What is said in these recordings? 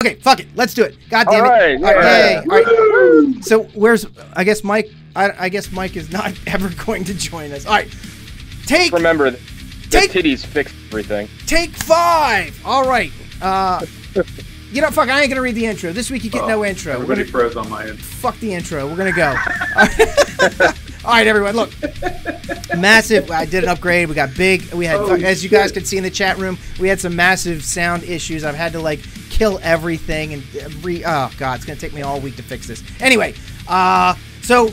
Okay, fuck it. Let's do it. God damn All it. right, All right, yeah. yay. All right. So where's I guess Mike I, I guess Mike is not ever going to join us. All right. Take Remember, the Take- titties fix everything. take 5. All right. Uh You know, fuck, I ain't gonna read the intro. This week you get no intro. We're Everybody gonna, froze on my end. fuck the intro. We're gonna go. All right, everyone. Look, massive. I did an upgrade. We got big. We had, Oh, as you guys shit. could see in the chat room, we had some massive sound issues. I've had to like kill everything and re. Oh god, it's gonna take me all week to fix this. Anyway, uh, so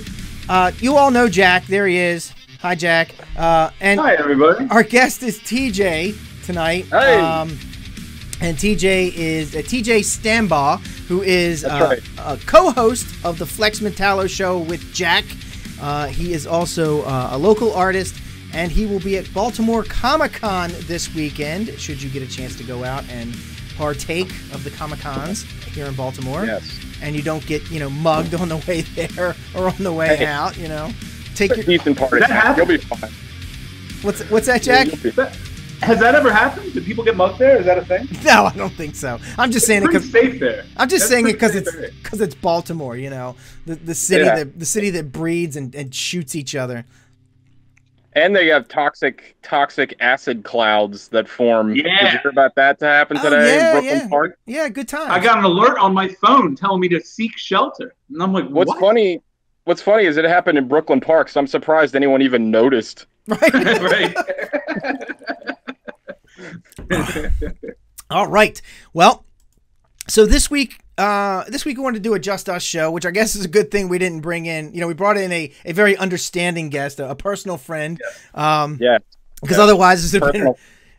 uh, you all know Jack. There he is. Hi, Jack. Uh, and Hi, everybody. our guest is TJ tonight. Hey. Um, and TJ is uh, TJ Stambaugh, who is uh, right. a co-host of the Flex Metallo show with Jack. Uh, he is also uh, a local artist, and he will be at Baltimore Comic Con this weekend. Should you get a chance to go out and partake of the Comic Cons here in Baltimore, Yes. and you don't get you know mugged on the way there or on the way Hey. out, you know, take It's your decent party. That happened? You'll be fine. what's what's that, Jack? You'll be- That- has that ever happened? Did people get mugged there? Is that a thing? No, I don't think so. I'm just saying it because safe there. I'm just That's saying it because it's because it's Baltimore, you know, the the city Yeah. that the city that breeds and, and shoots each other. And they have toxic toxic acid clouds that form. Yeah. Did Yeah. you hear about that to happen Oh, today yeah, in Brooklyn yeah. Park? Yeah, good time. I got an alert on my phone telling me to seek shelter, and I'm like, What's what? funny? What's funny is it happened in Brooklyn Park, so I'm surprised anyone even noticed. right. right. All right. Well, so this week, uh, this week we wanted to do a Just Us show, which I guess is a good thing we didn't bring in. You know, we brought in a, a very understanding guest, a, a personal friend. Um, Yeah. because otherwise this would have been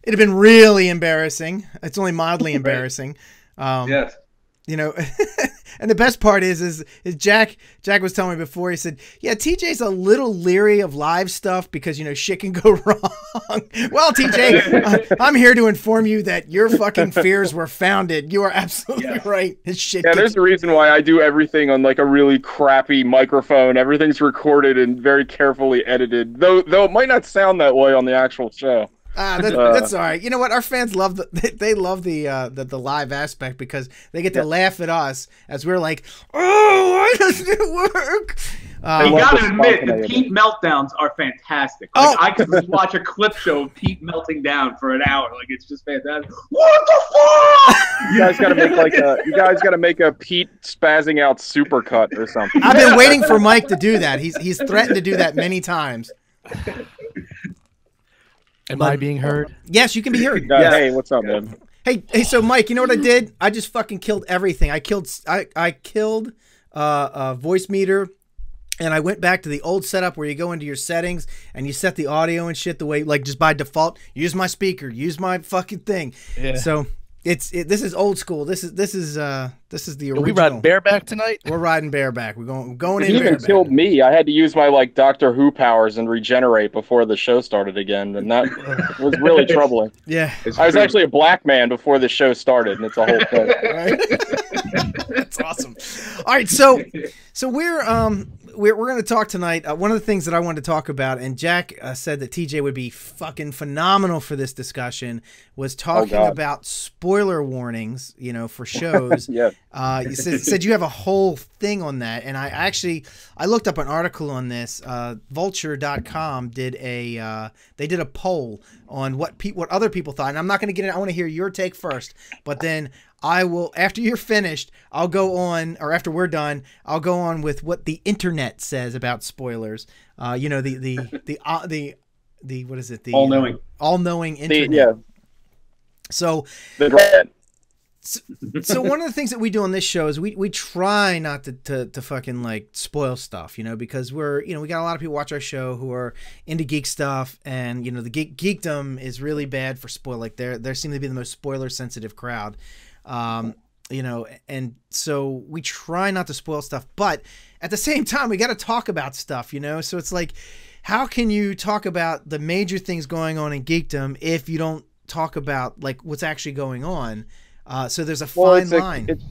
it'd have been really embarrassing. It's only mildly embarrassing. Um, yes. you know and the best part is is is jack jack was telling me before he said yeah tj's a little leery of live stuff because you know shit can go wrong well tj i'm here to inform you that your fucking fears were founded you are absolutely Yes. right this shit Yeah, there's a reason why I do everything on like a really crappy microphone. Everything's recorded and very carefully edited. Though though it might not sound that way on the actual show. Ah, that, Uh, that's all right. You know what? Our fans love the they, they love the, uh, the the live aspect because they get to laugh at us as we're like, oh, why doesn't it work? you Um, love gotta admit, the. Pete meltdowns are fantastic. Oh. I could just watch a clip show of Pete melting down for an hour. Like it's just fantastic. What the fuck? You guys got to make like a you guys got to make a Pete spazzing out supercut or something. I've been waiting for Mike to do that. He's he's threatened to do that many times. Am I being heard? Yes, you can be heard. Uh, Yeah. Hey, what's up, man? Hey, hey, so Mike, you know what I did? I just fucking killed everything. I killed I I killed uh, a Voicemeeter and I went back to the old setup where you go into your settings and you set the audio and shit the way like just by default, use my speaker, use my fucking thing. Yeah. So it's it, this is old school. This is this is uh this is the Are original. we riding bareback tonight? We're riding bareback. We're going we're going It in even bareback. killed me. I had to use my like Doctor Who powers and regenerate before the show started again, and that was really troubling. Yeah. It's I was true. actually a black man before the show started, and it's a whole thing. Right? That's awesome. All right, so so we're um we're, we're going to talk tonight. Uh, one of the things that I wanted to talk about, and Jack uh, said that TJ would be fucking phenomenal for this discussion, was talking God. about spoiler warnings. You know, for shows. Yeah. Uh, you said, said you have a whole thing on that, and I actually I looked up an article on this. Uh, Vulture.com did a uh, they did a poll on what pe- what other people thought, and I'm not going to get it. I want to hear your take first, but then I will after you're finished. I'll go on, or after we're done, I'll go on with what the internet says about spoilers. Uh, you know the the the uh, the the what is it the all knowing. all knowing The, internet. yeah. So The dread. so one of the things that we do on this show is we, we try not to, to, to fucking like spoil stuff, you know, because we're you know we got a lot of people watch our show who are into geek stuff, and you know the geek geekdom is really bad for spoil. Like they're they seem to be the most spoiler sensitive crowd, um, you know, and so we try not to spoil stuff, but at the same time we got to talk about stuff, you know. So it's like, how can you talk about the major things going on in geekdom if you don't talk about like what's actually going on? Uh, so there's a Well, fine it's a, line. it's,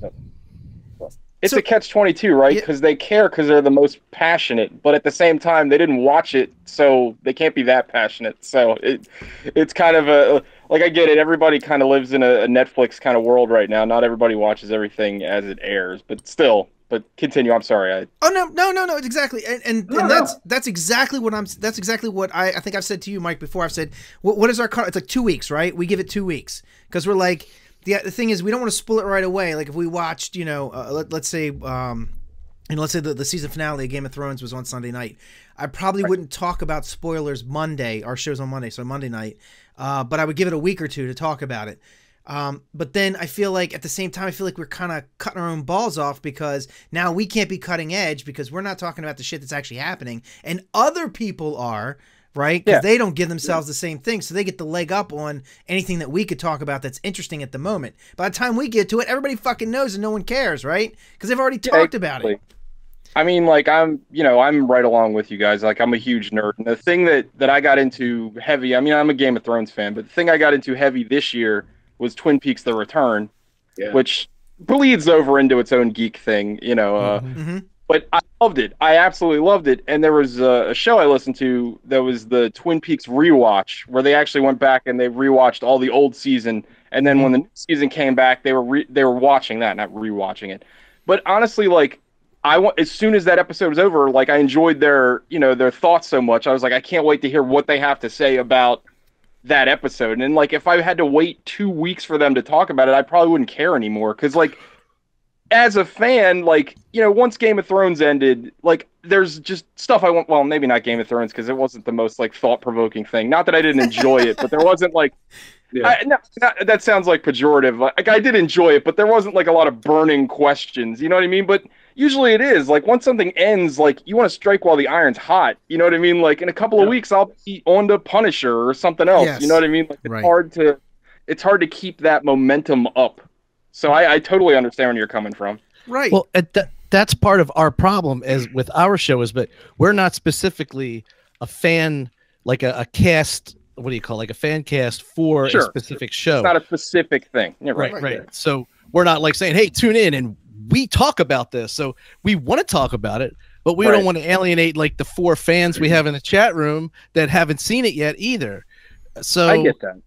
it's So- a catch twenty two, right? Because they care because they're the most passionate, but at the same time, they didn't watch it, so they can't be that passionate. So it, it's kind of a like I get it. Everybody kind of lives in a, a Netflix kind of world right now. Not everybody watches everything as it airs, but still. But continue. I'm sorry. I, Oh no, no, no, no! It's exactly, and and, No, and no. that's that's exactly what I'm. That's exactly what I, I think I've said to you, Mike. Before I've said, what, what is our? cut? It's like two weeks, right? We give it two weeks because we're like, the the thing is, we don't want to spoil it right away. Like if we watched, you know, uh, let, let's say, um, you know, let's say the, the season finale of Game of Thrones was on Sunday night. I probably wouldn't talk about spoilers Monday. Our show's on Monday, so Monday night. Uh, but I would give it a week or two to talk about it. Um, but then I feel like at the same time, I feel like we're kind of cutting our own balls off because now we can't be cutting edge because we're not talking about the shit that's actually happening, and other people are right because Yeah. they don't give themselves the same thing, so they get the leg up on anything that we could talk about that's interesting at the moment. By the time we get to it, everybody fucking knows and no one cares, right? Because they've already talked about it. I mean, like I'm, you know, I'm right along with you guys. Like I'm a huge nerd. And the thing that that I got into heavy. I mean, I'm a Game of Thrones fan, but the thing I got into heavy this year was Twin Peaks: The Return, Yeah. which bleeds over into its own geek thing. You know, uh, hmm but I loved it. I absolutely loved it. And there was a, a show I listened to that was the Twin Peaks rewatch, where they actually went back and they rewatched all the old season. And then when the new season came back, they were re- they were watching that, not rewatching it. But honestly, like I want as soon as that episode was over, like I enjoyed their you know their thoughts so much. I was like, I can't wait to hear what they have to say about that episode. And like if I had to wait two weeks for them to talk about it, I probably wouldn't care anymore because like as a fan, like you know, once Game of Thrones ended, like there's just stuff I want. Well, maybe not Game of Thrones because it wasn't the most like thought provoking thing. Not that I didn't enjoy it, but there wasn't like. Yeah. I, no, not, that sounds like pejorative. Like I did enjoy it, but there wasn't like a lot of burning questions. You know what I mean? But usually it is like once something ends, like you want to strike while the iron's hot. You know what I mean? Like in a couple of Yeah. weeks, I'll be on to Punisher or something else. Yes. You know what I mean? Like it's Right. hard to, it's hard to keep that momentum up. So I, I totally understand where you're coming from. Right. Well, uh, th- that's part of our problem as with our show is, but we're not specifically a fan, like a, a cast. What do you call it? like a fan cast for Sure. a specific show? It's not a specific thing. Yeah, right, right. right. So we're not like saying, "Hey, tune in and we talk about this." So we want to talk about it, but we Right. don't want to alienate like the four fans we have in the chat room that haven't seen it yet either. So I get that.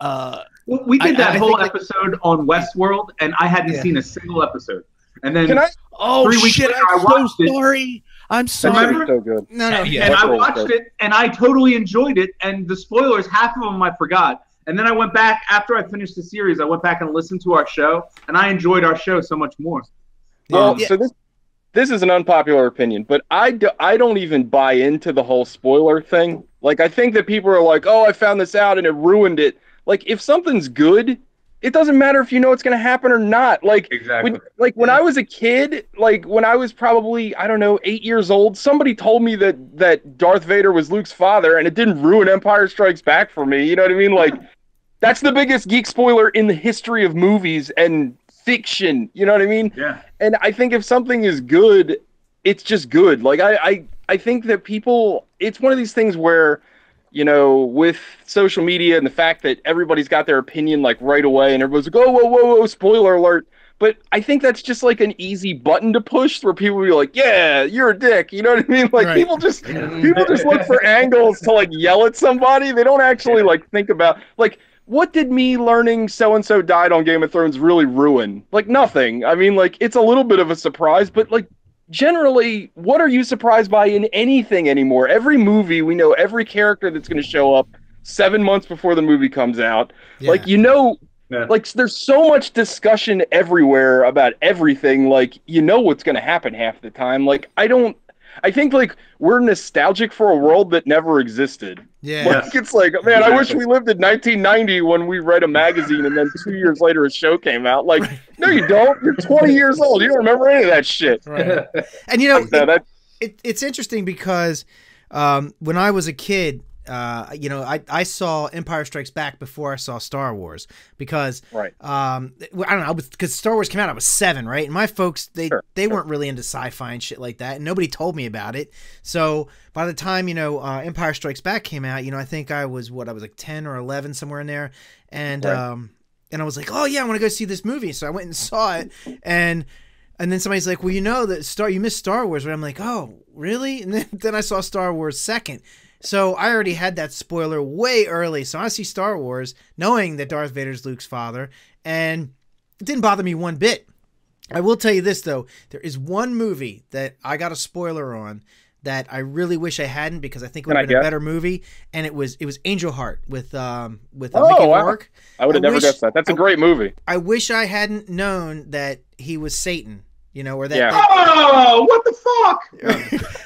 uh, Well, we did I- that I whole think that- episode on Westworld, and I hadn't Yeah. seen a single episode. And then Can I? oh Three weeks shit! later, I'm I watched so it. sorry. I'm sorry. Remember? so good. no, no. Yeah. and I watched was- it, and I totally enjoyed it. And the spoilers, half of them I forgot. And then I went back after I finished the series. I went back and listened to our show, and I enjoyed our show so much more. Well, Um, Yeah. so this this is an unpopular opinion, but I, do, I don't even buy into the whole spoiler thing. Like, I think that people are like, oh, I found this out and it ruined it. Like, if something's good, it doesn't matter if you know it's going to happen or not. Like, Exactly. when, like when I was a kid, like when I was probably I don't know eight years old, somebody told me that that Darth Vader was Luke's father, and it didn't ruin Empire Strikes Back for me. You know what I mean? Like that's the biggest geek spoiler in the history of movies and fiction. You know what I mean? yeah. And I think if something is good, it's just good. Like I I I think that people, it's one of these things where. You know, with social media and the fact that everybody's got their opinion like right away, and everybody's like, "Oh, whoa, whoa, whoa!" Spoiler alert! But I think that's just like an easy button to push where people will be like, "Yeah, you're a dick." You know what I mean? Like Right. people just people just look for angles to like yell at somebody. They don't actually like think about like what did me learning so and so died on Game of Thrones really ruin? Like nothing. I mean, like it's a little bit of a surprise, but like generally, what are you surprised by in anything anymore? Every movie, we know every character that's going to show up seven months before the movie comes out. Yeah. Like you know, Yeah. like there's so much discussion everywhere about everything. Like you know what's going to happen half the time. Like I don't. I think like we're nostalgic for a world that never existed. yeah. Like it's like, man, I wish we lived in 1990 when we read a magazine and then two years later a show came out. Like, no, you don't. You're 20 years old. You don't remember any of that shit. Right. And you know, No, that, it, it's interesting because um, when I was a kid, uh, you know, I, I saw Empire Strikes Back before I saw Star Wars because right. um, I don't know, because Star Wars came out, I was seven, right? And my folks, they Sure, they sure. weren't really into sci-fi and shit like that, and nobody told me about it. So by the time you know uh, Empire Strikes Back came out, you know, I think I was what I was like ten or eleven somewhere in there, and Right. um, and I was like, oh yeah, I want to go see this movie. So I went and saw it, and and then somebody's like, well, you know that Star, you missed Star Wars, right? I'm like, oh really? And then, then I saw Star Wars second. So I already had that spoiler way early. So I see Star Wars knowing that Darth Vader's Luke's father, and it didn't bother me one bit. I will tell you this though, there is one movie that I got a spoiler on that I really wish I hadn't because I think it would have been a better movie, and it was it was Angel Heart with um with uh, Oh, Mickey wow. I would have never wish- guessed that. That's a great movie. I wish I hadn't known that he was Satan. You know, or that, Yeah. that- Oh, what the fuck?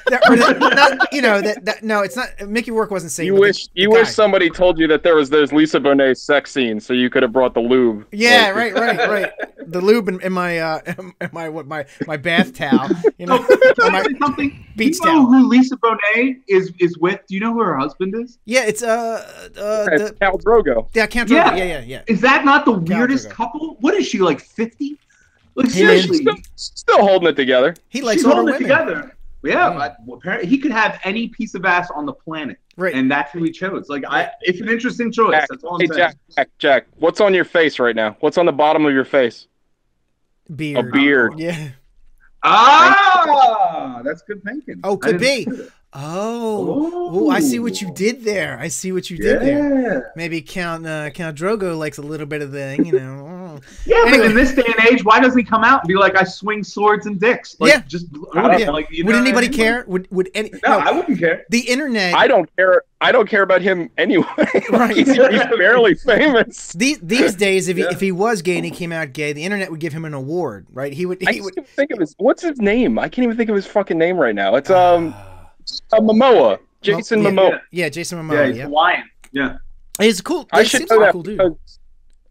that- or that- not- you know that, that no, it's not. Mickey Rourke wasn't Satan. You but the- wish the you wish somebody told you that there was those Lisa Bonet sex scenes, so you could have brought the lube. Yeah, Like, right, right, right. The lube in, in my uh in my what my my bath towel. You know, So, can or I my something? beach Do you know towel. who Lisa Bonet is is with? Do you know who her husband is? Yeah, it's uh uh It's the Khal Drogo. yeah, Count Yeah. Drogo. Yeah, yeah, yeah. Is that not the weirdest Drogo. couple? What is she like? Fifty? Like He is. seriously, Still, still holding it together. He likes she's older holding it together. Yeah, but well, apparently he could have any piece of ass on the planet, Right. and that's who he chose. Like, I, it's an interesting choice. Jack, That's all I'm hey, saying. Jack, Jack, Jack, what's on your face right now? What's on the bottom of your face? beard. A beard. Yeah. Ah, that's good thinking. Oh, could be. Oh. Oh, I see what you did there. I see what you did there. Maybe Count uh, Count Drogo likes a little bit of the you know. Oh. Yeah, Anyway. but in this day and age, why doesn't he come out and be like, "I swing swords and dicks"? Like, Yeah. just I own don't it. know. Like, you Would know what I anybody mean? care? Would would any? No, no, I wouldn't care. the internet. I don't care. I don't care about him anyway. Right. he's, he's barely famous. These, these days, if he, Yeah. if he was gay and he came out gay, the internet would give him an award, right? He would. I He can't would. even think of his. What's his name? I can't even think of his fucking name right now. It's um, uh, Momoa, Jason yeah. Momoa. Yeah, Jason yeah, Momoa. he's Yeah, Hawaiian. Yeah. he's cool. I he should seems know like that cool dude.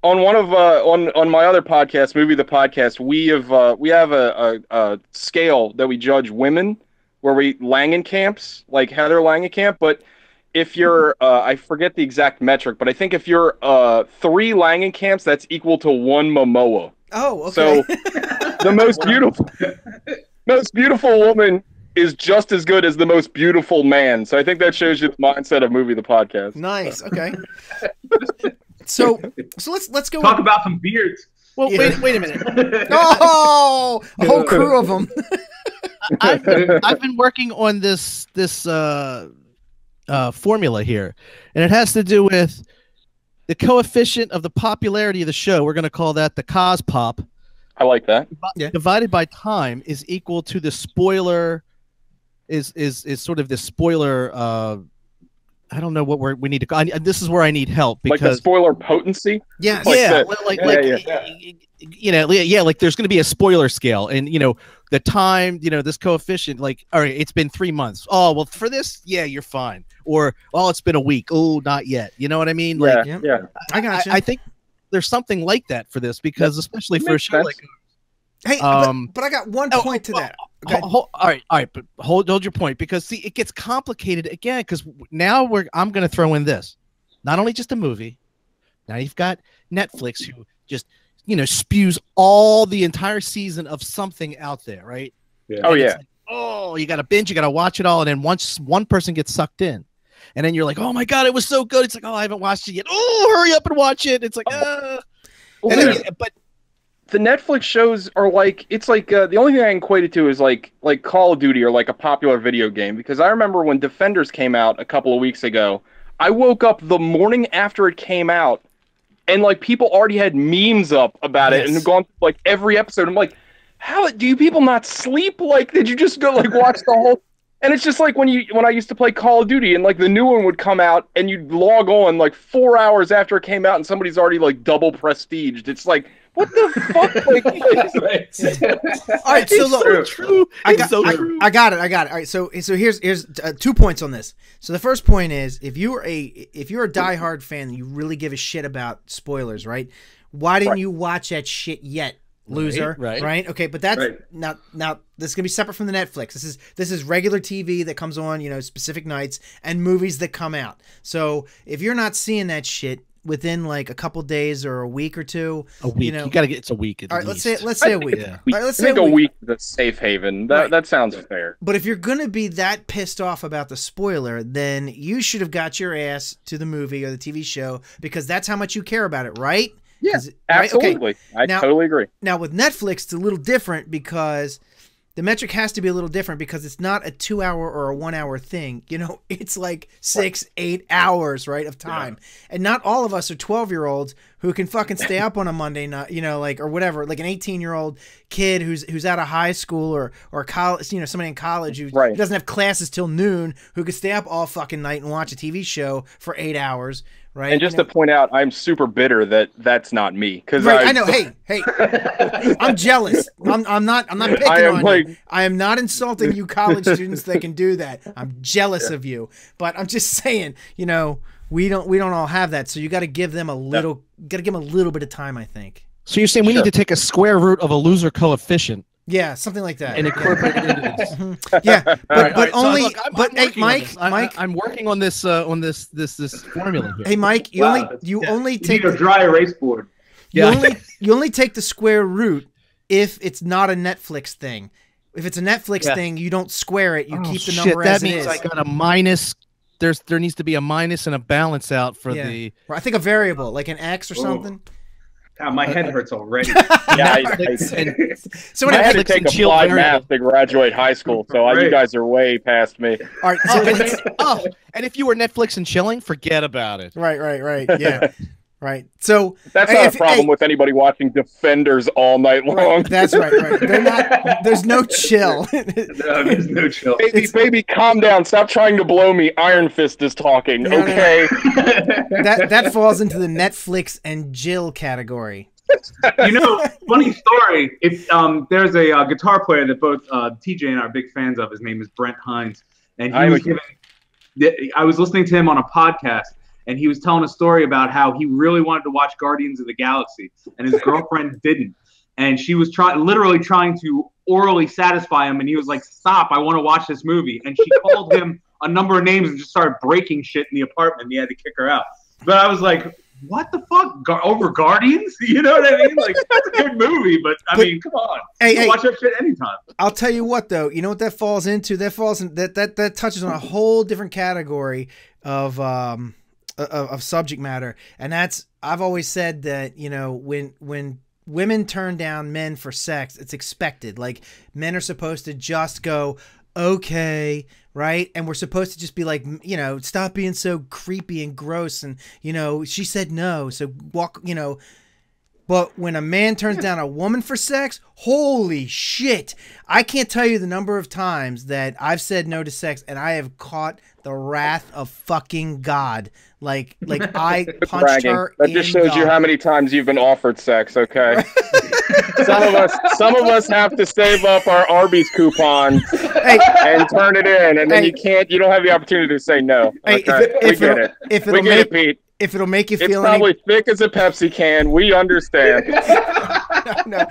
On one of uh, on on my other podcast, movie the podcast, we have uh, we have a, a, a scale that we judge women, where we Langenkamps, like Heather Langenkamp. But if you're, uh, I forget the exact metric, but I think if you're uh, three Langenkamps, that's equal to one Momoa. Oh, okay. So the most beautiful, most beautiful woman is just as good as the most beautiful man. So I think that shows you the mindset of movie the podcast. nice. Okay. so so let's let's go. Talk about some beards. Well, Yeah. wait, wait a minute. Oh, a whole crew of them. I've been, I've been working on this this uh, uh, formula here, and it has to do with the coefficient of the popularity of the show. We're going to call that the cos pop I like that. Yeah. divided by time is equal to the spoiler. Is is is sort of the spoiler? Uh, I don't know what we're, we need to. I, this is where I need help Like the because spoiler potency. Yes. Like yeah, that. like Yeah, like yeah, you know, yeah, like there's going to be a spoiler scale, and you know the time, you know, this coefficient. Like, all right, it's been three months. Oh, well, for this, yeah, you're fine. Or, oh, it's been a week. Oh, not yet. You know what I mean? Like, yeah, yeah. I I, got you. I think there's something like that for this because, especially for a show sense. like. hey, um, but, but I got one point to oh, that. Okay. Ho- ho- all right, all right, but hold hold your point because see, it gets complicated again because now we're I'm going to throw in this, not only just a movie, now you've got Netflix who just you know spews all the entire season of something out there, right? Yeah. Oh yeah. like, oh, you got to binge, you got to watch it all, and then once one person gets sucked in, and then you're like, oh my god, it was so good. It's like, oh, I haven't watched it yet. Oh, hurry up and watch it. It's like, uh, Well, and then- but the Netflix shows are like it's like uh, the only thing I can equate it to is like like Call of Duty or like a popular video game because I remember when Defenders came out a couple of weeks ago. I woke up the morning after it came out, and like people already had memes up about it and Yes. gone through, like every episode. I'm like, how do you people not sleep? Like, did you just go like watch the whole? And it's just like when you when I used to play Call of Duty and like the new one would come out and you'd log on like four hours after it came out and somebody's already like double prestiged. It's like what the fuck? Like, All right, so look, so true. I got, so I, true. I got it. I got it. All right. So, so here's here's uh, two points on this. So the first point is if you are a if you're a diehard fan, you really give a shit about spoilers, right? Why didn't Right. you watch that shit yet, loser? right. Right. Okay, but that's Right. now now this is gonna be separate from the Netflix. This is this is regular TV that comes on, you know, specific nights and movies that come out. So if you're not seeing that shit within like a couple days or a week or two, a week. You, know- got to get it's a week. At all right, let's say let's say a I week. think Yeah. we- All right, let's I say think a a week. week is a safe haven. That Right. that sounds fair. But if you're gonna be that pissed off about the spoiler, then you should have got your ass to the movie or the TV show because that's how much you care about it, right? Yeah, 'Cause- right? Okay. Absolutely, I Now- totally agree. Now with Netflix, it's a little different because the metric has to be a little different because it's not a two hour or a one hour thing. You know, it's like six, eight hours, right, of time. And not all of us are 12 year olds who can fucking stay up on a Monday night, you know, like, or whatever, like an 18 year old kid who's, who's out of high school or, or college, you know, somebody in college who Right. doesn't have classes till noon who could stay up all fucking night and watch a TV show for eight hours, right? And just You know- to point out, I'm super bitter that that's not me because Right, I know. Hey, hey, I'm jealous. I'm, I'm not. I'm not picking I am on like- you. I am not insulting you, college students that can do that. I'm jealous of you, but I'm just saying. You know, we don't. We don't all have that. So you got to give them a little. Got to give them a little bit of time. I think. So you're saying we Sure. need to take a square root of a loser coefficient Yeah, something like that. and incorporate it into this. Yeah, but All right, all but right, so only. look, I'm- but I'm hey, Mike, this. I- Mike, I, am working on this uh, on this this this formula here. hey, Mike, you Wow, only you yeah. only You take need a the, dry erase board. you Yeah. only you only take the square root if it's not a Netflix thing. If it's a Netflix Yeah. thing, you don't square it. You Oh, keep the shit, number that as it means is. I got a minus. There's there needs to be a minus and a balance out for Yeah. the Or I think a variable, like an X or Ooh. Something. God, my head hurts already. yeah, I, I, So I had to take and chill applied math to graduate high school, so I, you guys are way past me. all right, so oh, and, oh, and if you were Netflix and chilling, forget about it. right, right, right, yeah, right. So That's not if- a problem hey. with anybody watching Defenders all night long. right, that's right, right. They're not. There's no chill. no, there's no chill. Baby, baby, calm down. Stop trying to blow me. Iron Fist is talking. No, no, no. okay. that that falls into the Netflix and Jill category. you know, funny story. If um, there's a uh, guitar player that both uh, TJ and I are big fans of. His name is Brent Hinds, and he I'm was giving. I was listening to him on a podcast, and he was telling a story about how he really wanted to watch Guardians of the Galaxy, and his girlfriend didn't, and she was trying, literally trying to orally satisfy him, and he was like, "Stop! I want to watch this movie," and she called him a number of names and just started breaking shit in the apartment. And he had to kick her out. But I was like, what the fuck? Gar- over Guardians? You know what I mean? Like, that's a good movie, but I But- mean, come on. Hey, hey, watch that shit anytime. I'll tell you what though. You know what that falls into? That falls in that that that touches on a whole different category of um of, of subject matter, and that's I've always said that you know when when women turn down men for sex, it's expected. Like men are supposed to just go okay right? And we're supposed to just be like you know stop being so creepy and gross and you know she said no so walk you know but when a man turns hmm. down a woman for sex, holy shit. I can't tell you the number of times that I've said no to sex and I have caught the wrath of fucking God. Like like I punched Bragging. her That in just shows you how many times you've been offered sex. Okay. some of us, some of us have to save up our Arby's coupons Hey, and turn it in, and then Hey. you can't. You don't have the opportunity to say no. hey, Okay, if, it, we if, get it'll, it. if We get make it, Pete. If it'll make you feel, It's feel probably thick as a Pepsi can. We understand. any, no,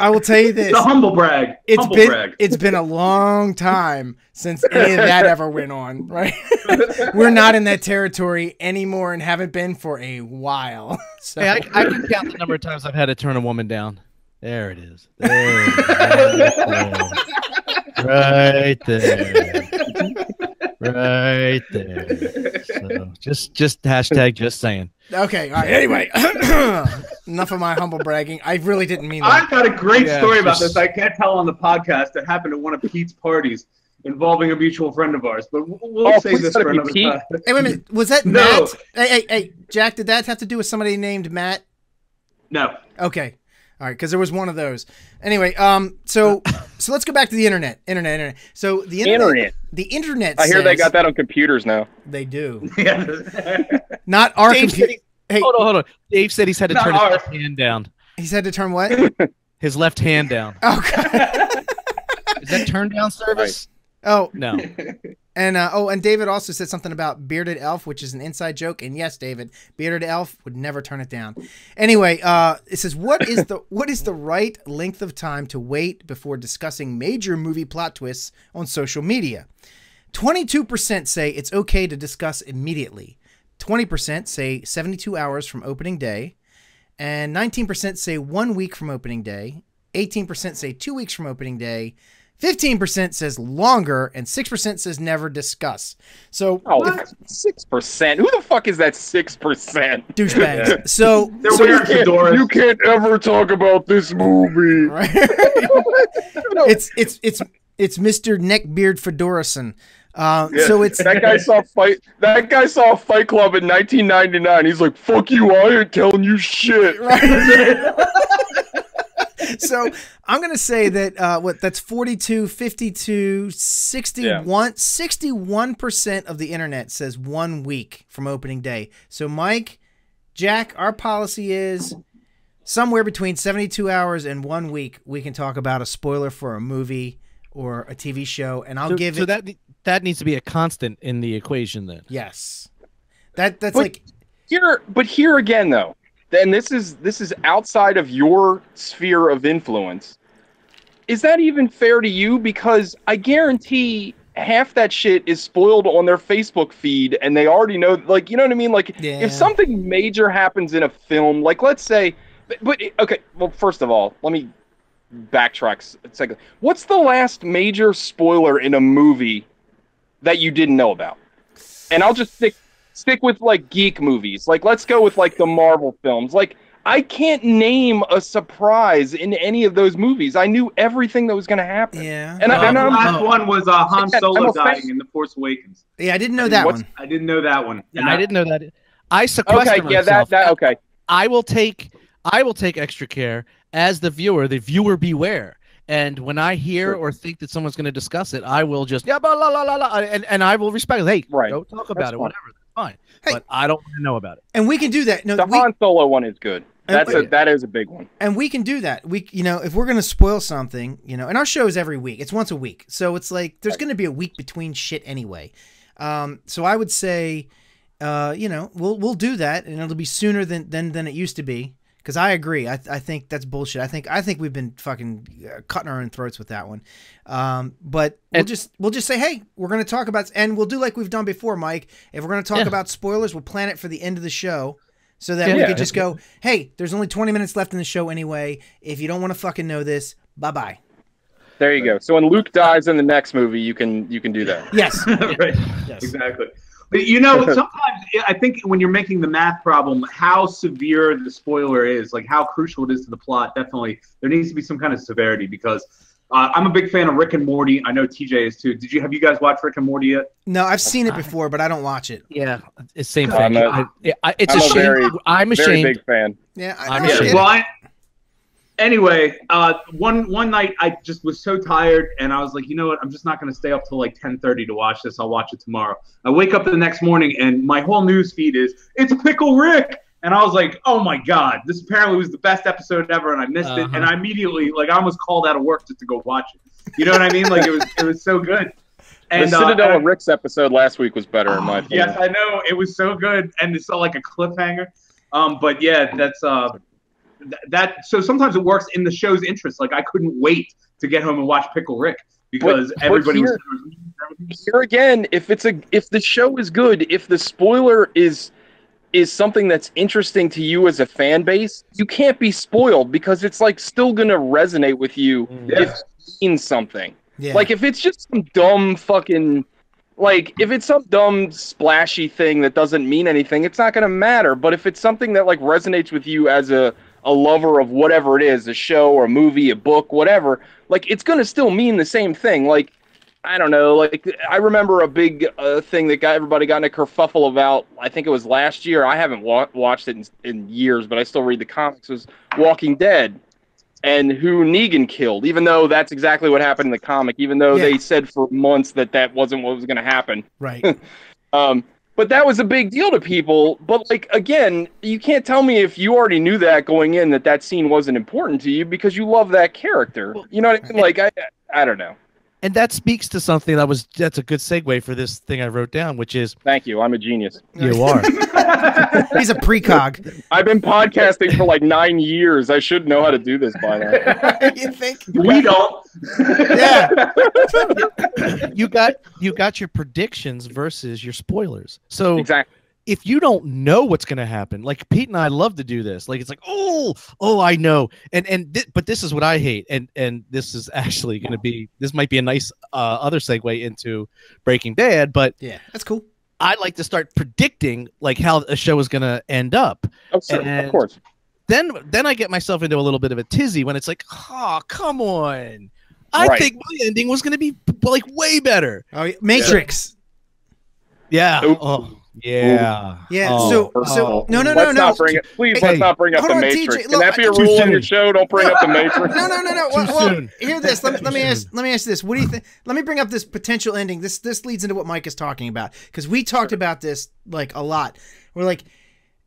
I will tell you this. It's a humble brag. It's humble been brag. it's been a long time since any of that ever went on, right? We're not in that territory anymore and haven't been for a while. So Hey, I, I can count the number of times I've had to turn a woman down. There it is. There it is. Right there. Right there. So just just hashtag just saying. Okay, all right. Anyway, enough of my humble bragging. I really didn't mean that. I've got a great Yeah, story about just- this. I can't tell on the podcast It happened at one of Pete's parties involving a mutual friend of ours, but we'll, we'll Oh, save this for another Pete. time. Hey, wait a minute. Was that No. Matt? Hey, hey, hey, Jack. Did that have to do with somebody named Matt? No. Okay. All right, because there was one of those. Anyway, um, so so let's go back to the internet. Internet, internet. So the internet. Internet. The internet. I hear they got that on computers now. They do. Yeah. Not our Dave said computer. Hey, Hold on, hold on. Dave said he's had to Not turn his left hand down. He's had to turn what? His left hand down. Oh, God. Is that turn down service? oh, No. And uh, oh, and David also said something about bearded elf, which is an inside joke. And yes, David, bearded elf would never turn it down. Anyway, uh, it says what is the what is the right length of time to wait before discussing major movie plot twists on social media? Twenty-two percent say it's okay to discuss immediately. Twenty percent say seventy-two hours from opening day, and nineteen percent say one week from opening day. Eighteen percent say two weeks from opening day. 15% says longer, and 6% says never discuss. So, six percent. Who the fuck is that six percent? douchebags. So, They're so wearing fedoras. You can't ever talk about this movie. right? No, it's it's it's it's Mr. Neckbeard Fedorason. Uh, Yeah. So it's that guy saw fight. That guy saw Fight Club in 1999. He's like, "Fuck you! I ain't telling you shit." right. so I'm gonna say that uh, what that's 42, 52, 61, 61 percent of the internet says one week from opening day. So Mike, Jack, our policy is somewhere between 72 hours and one week. We can talk about a spoiler for a movie or a TV show, and I'll so, give so it. that that needs to be a constant in the equation then. yes, that that's But- like Here, but here again, though, then this is this is outside of your sphere of influence. Is that even fair to you? Because I guarantee half that shit is spoiled on their Facebook feed, and they already know. Like, you know what I mean? Like, Yeah. if something major happens in a film, like let's say, but, but okay, well, first of all, let me backtrack a second. What's the last major spoiler in a movie that you didn't know about? And I'll just stick stick with like geek movies. Like let's go with like the Marvel films. Like I can't name a surprise in any of those movies. I knew everything that was going to happen. yeah, And, I, and the last one was uh, Han Again, Solo dying in The Force Awakens. yeah. I didn't know that one. I didn't know that one. I didn't know that. I okay. Yeah, that myself. that okay. I will take I will take extra care as the viewer. The viewer beware. And when I hear Sure. or think that someone's going to discuss it, I will just yeah, blah, blah, blah, blah, blah, and and I will respect. it. Hey, Right. don't talk about it, fine. whatever. That's fine. Hey. But I don't want to know about it. And we can do that. No, The we, Han Solo one is good. That's we- a that is a big one. and we can do that. We, you know, if we're gonna spoil something, you know, and our show is every week. It's once a week, so it's like there's gonna be a week between shit anyway. Um, so I would say, uh, you know, we'll we'll do that, and it'll be sooner than than than it used to be. Because I agree, I, I think that's bullshit. I think I think we've been fucking uh, cutting our own throats with that one. Um, but we'll And- just we'll just say, hey, we're gonna talk about, and we'll do like we've done before, Mike. If we're gonna talk Yeah. about spoilers, we'll plan it for the end of the show. So that we Yeah. could just go, hey, there's only 20 minutes left in the show anyway. If you don't want to fucking know this, bye bye. There you go. So when Luke dies in the next movie, you can you can do that. Yes. right. yes. Exactly. But you know, sometimes I think when you're making the math problem, how severe the spoiler is, like how crucial it is to the plot, definitely there needs to be some kind of severity because uh, I'm a big fan of Rick and Morty. I know TJ is too. Did you have you guys watched Rick and Morty yet? No, I've seen it before, but I don't watch it. Yeah, it's same I'm thing. a- I, yeah, I, it's I'm a a shame. very- I'm Very big fan. Yeah, I, I'm I ashamed. Well, I, anyway, uh, one one night I just was so tired, and I was like, you know what? I'm just not going to stay up till like 10:30 to watch this. I'll watch it tomorrow. I wake up the next morning, and my whole news feed is it's Pickle Rick, and I was like, oh my god, this apparently was the best episode ever, and I missed it, Uh-huh. and I immediately like I almost called out of work just to go watch it. You know what I mean? Like it was it was so good. the uh, Citadel and- of Rick's episode last week was better in my opinion. Yes, I know it was so good, and it's all like a cliffhanger. Um, but yeah, that's uh, th- that. So sometimes it works in the show's interest. Like I couldn't wait to get home and watch Pickle Rick because But- but everybody was. here again, if it's a if the show is good, if the spoiler is is something that's interesting to you as a fan base, you can't be spoiled because it's like still gonna resonate with you Yeah. if it means something. Yeah. Like if it's just some dumb fucking like if it's some dumb splashy thing that doesn't mean anything, it's not gonna matter. But if it's something that like resonates with you as a a lover of whatever it is, a show or a movie, a book, whatever, like it's gonna still mean the same thing. Like I don't know. Like I remember a big uh, thing that got everybody got in a kerfuffle about. I think it was last year. I haven't wa- watched it in, in years, but I still read the comics. Was Walking Dead, and who Negan killed. Even though that's exactly what happened in the comic. Even though Yeah. they said for months that that wasn't what was going to happen. right. Um, but that was a big deal to people. But like again, you can't tell me if you already knew that going in that that scene wasn't important to you because you love that character. You know what I mean? Like I, I don't know. And that speaks to something that was that's a good segue for this thing I wrote down, which is Thank you. I'm a genius. you are. He's a precog. I've been podcasting for like nine years. I should know how to do this by now. you think? we don't. Yeah. you got you got your predictions versus your spoilers. So exactly. If you don't know what's going to happen, like Pete and I love to do this. Like it's like, oh, oh, I know. And and thi- but this is what I hate. And and this is actually going to be this might be a nice uh, other segue into Breaking Bad. But Yeah, that's cool. I like to start predicting like how a show is going to end up. Oh, sure, And- of course. Then then I get myself into a little bit of a tizzy when it's like, oh, come on. I Right. think my ending was going to be like way better. Oh. Matrix. Yeah. Ooh. Oh, yeah. Yeah. Oh, so oh. so no no no let's no. not bring it. Please Hey, let's not bring up the on, Matrix. TJ, Can look, that be a too rule on your show? Don't bring up the Matrix. No, no, no, no. Too Well, well, soon. hear this. Let me, let me Too ask. Let me ask this. What do you think? Let me bring up this potential ending. This this leads into what Mike is talking about because we talked about this like a lot. We're like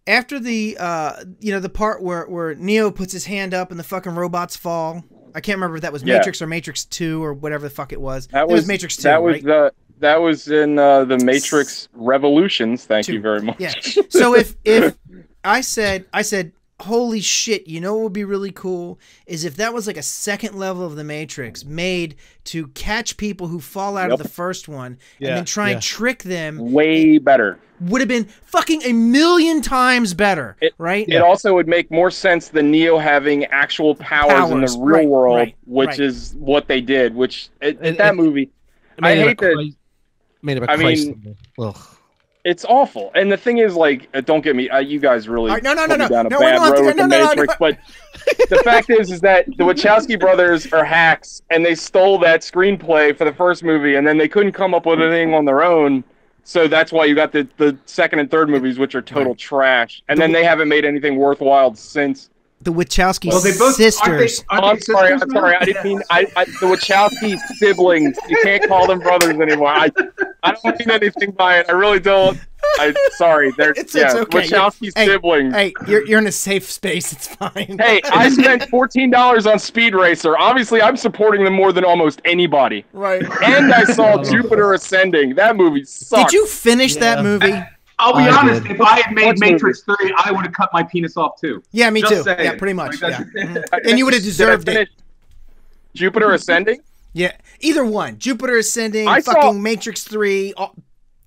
after the uh you know the part where where Neo puts his hand up and the fucking robots fall. I can't remember if that was Yeah. Matrix or Matrix Two or whatever the fuck it was. That it was, was Matrix Two. That was right? the that was in uh, the Matrix Revolutions. Thank Two. you very much. Yeah. So if if I said I said holy shit, you know what would be really cool is if that was like a second level of the Matrix made to catch people who fall out Yep. of the first one and then try yeah. and trick them Way better. would have been fucking a million times better, It- right? It also would make more sense than Neo having actual powers, in the real right, world, right, which right. is what they did. Which it, And- that and- movie, Made I hate that- Christ- Made it a I Christ mean- Ugh. it's awful. And the thing is, like, uh, don't get me. Uh, you guys really All right, no, no, no, no. down a No, bad don't to with no, the no, no, Matrix. no. But the fact is, is that the Wachowski brothers are hacks, and they stole that screenplay for the first movie, and then they couldn't come up with anything on their own. So that's why you got the, the second and third movies, which are total Right. trash. And then they haven't made anything worthwhile since. The Wachowski Well, they both sisters. Aren't they, Oh, aren't I'm they sorry. sisters I'm sorry. I didn't mean I, I, the Wachowski siblings. You can't call them brothers anymore. I, I don't mean anything by it. I really don't. I sorry. They're It's- yeah, it's okay. Wachowski Hey, siblings. Hey, you're you're in a safe space. It's fine. Hey, I spent fourteen dollars on Speed Racer. Obviously, I'm supporting them more than almost anybody. right. And I saw Jupiter Ascending. That movie sucked. Did you finish that movie? I'll be I honest. did. If I had made What's Matrix Three, I would have cut my penis off too. Yeah, me Just too. saying. Yeah, pretty much. Like, Yeah. Mhm. And you would have deserved it. Jupiter Ascending. Yeah, either one. Jupiter Ascending, I saw- fucking Matrix Three. Oh,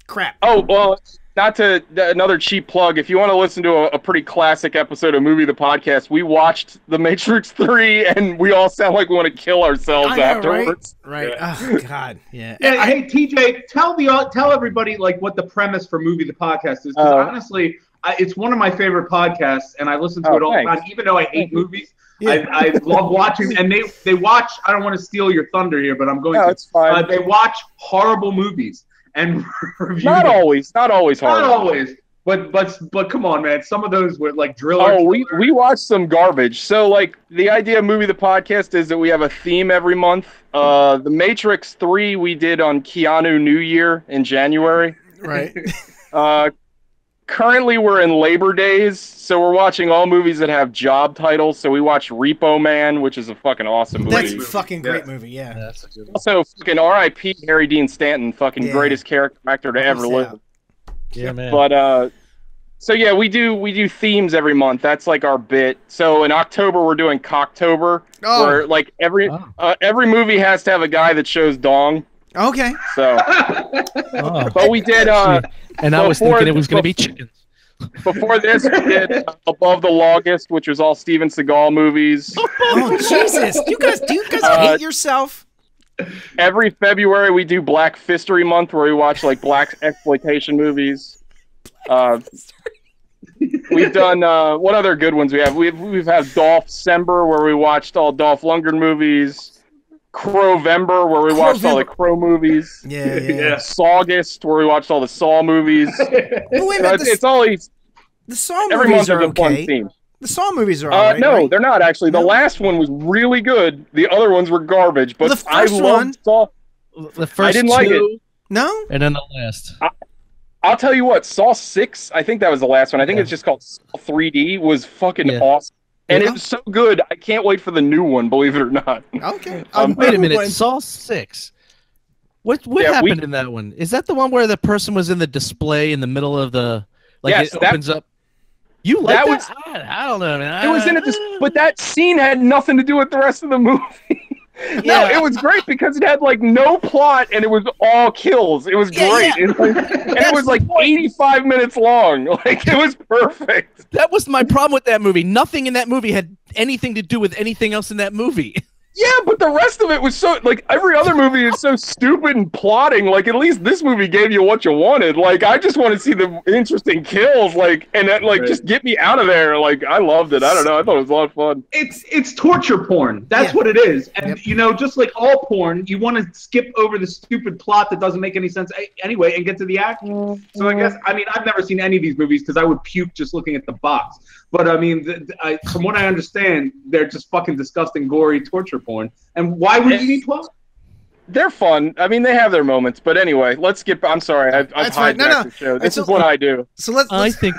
crap. Oh well, not to another cheap plug. If you want to listen to a, a pretty classic episode of Movie the Podcast, we watched The Matrix Three, and we all sound like we want to kill ourselves I know, afterwards. Right. Yeah. Oh God. Yeah. Yeah, hey TJ, tell the tell everybody like what the premise for movie the podcast is. Because Oh. honestly, I, it's one of my favorite podcasts, and I listen to Oh, it all thanks. the time. Even though I hate movies, Yeah. I, I love watching. And they they watch. I don't want to steal your thunder here, but I'm going No, to. it's fine. Uh, they watch horrible movies and review. not them. always, not always hard. Not always. But but but come on, man. Some of those were like driller. Oh, we we watched some garbage. So like the idea of movie the podcast is that we have a theme every month. Uh, the Matrix Three we did on Keanu New Year in January. Right. Uh, currently we're in Labor Days, so we're watching all movies that have job titles. So we watch Repo Man, which is a fucking awesome movie. That's a movie. fucking Yeah. great movie. Yeah. That's a good one. also fucking R.I.P. Harry Dean Stanton, fucking Yeah. greatest character actor to ever live. Yeah, man. But uh so yeah, we do we do themes every month. That's like our bit. So in October we're doing Cocktober, Oh. where like every Oh. uh, every movie has to have a guy that shows dong. Okay. So, Oh. but we did uh and I was thinking it was going to be chickens. before this we did uh, Above the Longest, which was all Steven Seagal movies. Oh Jesus! You guys, do you guys Uh, hate yourself? Every February we do Black Fistery Month, where we watch like black exploitation movies. Uh, we've done uh, what other good ones we have? We've we've had Dolph Sember, where we watched all Dolph Lundgren movies. Crowvember, where we watched all the Crow movies. Yeah, yeah. Yeah. Sawgust, where we watched all the Saw movies. But wait a minute, it's, the, it's always the Saw every movies month are is a okay. theme. The Saw movies are Uh, alright. no, right? they're not actually. The No? last one was really good. The other ones were garbage. But Well, the I first loved one- Saw. The first I didn't like two, no. and then the last. I'll tell you what, Saw Six. I think that was the last one. I think Yeah. it's just called Saw 3D. Was fucking Yeah. awesome, and Yeah. it was so good. I can't wait for the new one. Believe it or not. Okay. Um, Wait a minute, When- Saw Six. What what Yeah, we- happened in that one? Is that the one where the person was in the display in the middle of the like Yes, it that- opens up? You like that that? I, I don't know, man. It was in it, I- this, but that scene had nothing to do with the rest of the movie. No, it was great because it had like no plot and it was all kills. It was Yeah, great. yeah. It was- and it was like 85 minutes long. Like it was perfect. That was my problem with that movie. Nothing in that movie had anything to do with anything else in that movie. Yeah, but the rest of it was so like every other movie is so stupid and plotting. Like at least this movie gave you what you wanted. Like I just want to see the interesting kills. Like and that, like Right. just get me out of there. Like I loved it. I don't know. I thought it was a lot of fun. It's it's torture porn. That's Yeah. what it is. And Yep. you know, just like all porn, you want to skip over the stupid plot that doesn't make any sense anyway and get to the action. So I guess I mean I've never seen any of these movies because I would puke just looking at the box. But I mean, th- th- I, from what I understand, they're just fucking disgusting, gory torture porn. And why would you need twelve? They're fun. I mean, they have their moments. But anyway, let's get. I'm sorry. I've, I've That's fine. hijacked No, no. the show. This It's is what I do. So let's, I let's think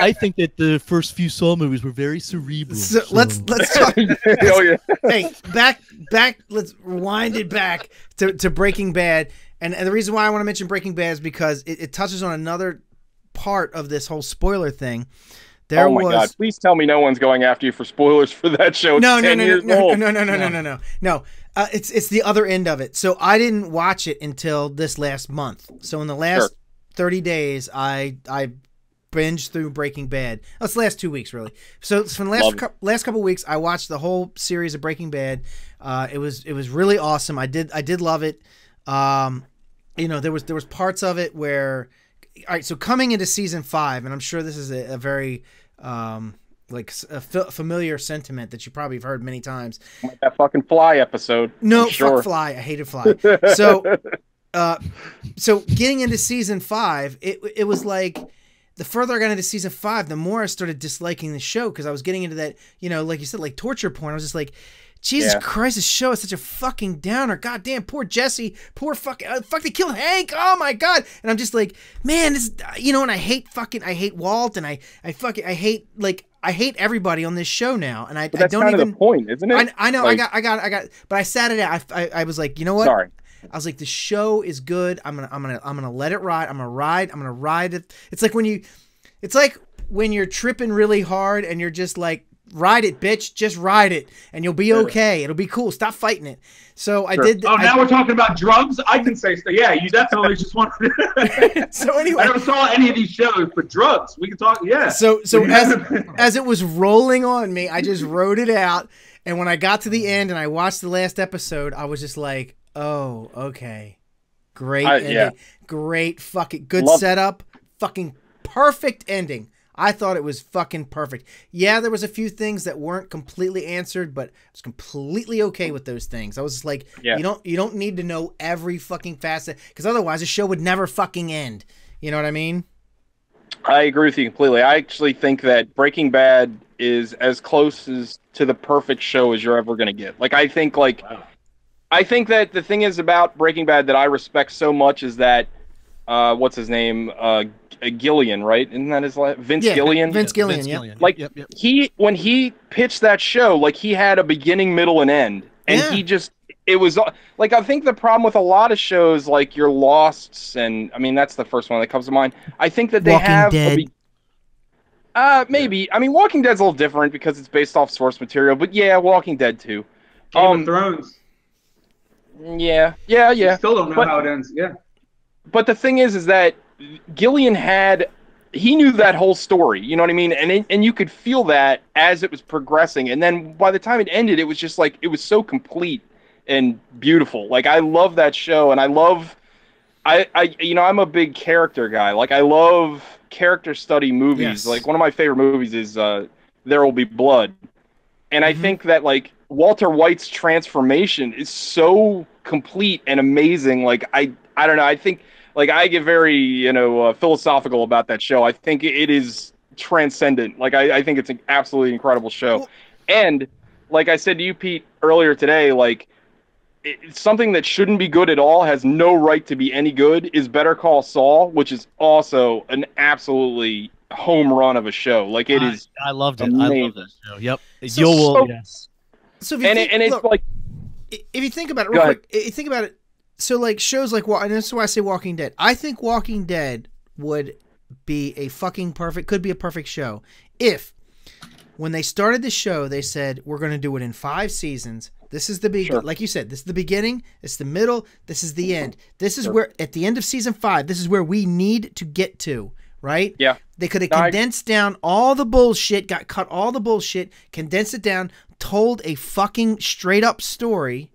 I think that the first few Saw movies were very cerebral. so let's let's talk. oh yeah. hey, back back. Let's rewind it back to, to Breaking Bad, and, and the reason why I want to mention Breaking Bad is because it, it touches on another part of this whole spoiler thing. There oh my was god! Please tell me no one's going after you for spoilers for that show. It's no, no, 10 no, years no, no, old. no, no, no, no, no, no, no. Uh, it's it's the other end of it. So I didn't watch it until this last month. So in the last Sure. thirty days, I I binged through Breaking Bad. That's the last two weeks, really. So from the last Love it. cou- last couple weeks, I watched the whole series of Breaking Bad. Uh, it was it was really awesome. I did I did love it. Um, you know, there was there was parts of it where, all right. So coming into season five, and I'm sure this is a, a very um, like a fa- familiar sentiment that you probably have heard many times. Like that fucking fly episode. No, sure. fuck Fly. I hated Fly. So, uh, so getting into season five, it it was like the further I got into season five, the more I started disliking the show because I was getting into that, you know, like you said, like torture porn. I was just like. Jesus Yeah. Christ, this show is such a fucking downer. God damn, poor Jesse. Poor fucking, uh, fuck, they killed Hank. Oh my God. And I'm just like, man, this, you know, and I hate fucking, I hate Walt and I, I fucking, I hate, like, I hate everybody on this show now. And I, I that's don't kind even, of the point, isn't it? I, I know, Like, I got, I got, I got, but I sat it out. I, I, I was like, you know what? Sorry. I was like, the show is good. I'm gonna, I'm gonna, I'm gonna let it ride. I'm gonna ride. I'm gonna ride it. It's like when you, it's like when you're tripping really hard and you're just like, ride it, bitch. Just ride it, and you'll be okay. It'll be cool. Stop fighting it. So I Sure. did. Oh, I- now we're talking about drugs. I can say, so. yeah, you definitely just want. so anyway, I never saw any of these shows, but drugs. We can talk. Yeah. so so as as it was rolling on me, I just wrote it out. And when I got to the end and I watched the last episode, I was just like, oh, okay. Great I- ending. yeah. Great fucking good Love setup. Fucking perfect ending. I thought it was fucking perfect. Yeah, there was a few things that weren't completely answered, but I was completely okay with those things. I was just like, Yeah. you don't you don't need to know every fucking facet because otherwise the show would never fucking end. You know what I mean? I agree with you completely. I actually think that Breaking Bad is as close as to the perfect show as you're ever going to get. Like I think like Wow. I think that the thing is about Breaking Bad that I respect so much is that uh what's his name? Uh Gillian, right? Isn't that his last Vince Yeah, Gillian? Vince Gillian, yeah. Like- yep, yep. he when he pitched that show, like he had a beginning, middle, and end, and Yeah. he just it was uh, like I think the problem with a lot of shows like your Losts, and I mean that's the first one that comes to mind. I think that they Walking have Dead. a be- uh maybe I mean Walking Dead's a little different because it's based off source material, but yeah, Walking Dead too. Game um, of Thrones. Yeah, yeah, yeah. Still don't know But- how it ends. Yeah. But the thing is, is that Gillian had he knew that whole story. You know what I mean? And it, and you could feel that as it was progressing. And then by the time it ended, it was just like it was so complete and beautiful. Like I love that show, and I love. I, I you know I'm a big character guy. Like I love character study movies. Yes. Like one of my favorite movies is uh, There Will Be Blood, and I Mhm. think that like Walter White's transformation is so complete and amazing. Like I I don't know. I think like I get very you know uh, philosophical about that show. I think it is transcendent. Like I, I think it's an absolutely incredible show. And like I said to you, Pete, earlier today, like it, it's something that shouldn't be good at all, has no right to be any good, is Better Call Saul, which is also an absolutely home run of a show. Like it I, is, I loved it. I love amazing. that show. Yep. So- you will. so- yeah. So if you and think, it, and it's look, like if you think about it Go real quick, if you think about it. So like shows like and this is why I say Walking Dead. I think Walking Dead would be a fucking perfect, could be a perfect show if when they started the show, they said we're going to do it in five seasons. This is the big, Sure. like you said, this is the beginning, it's the middle, this is the mm-hmm. end. This is Sure. where at the end of season five, this is where we need to get to, right? Yeah. They could have No, I- condensed down all the bullshit, got cut all the bullshit, condensed it down, told a fucking straight up story,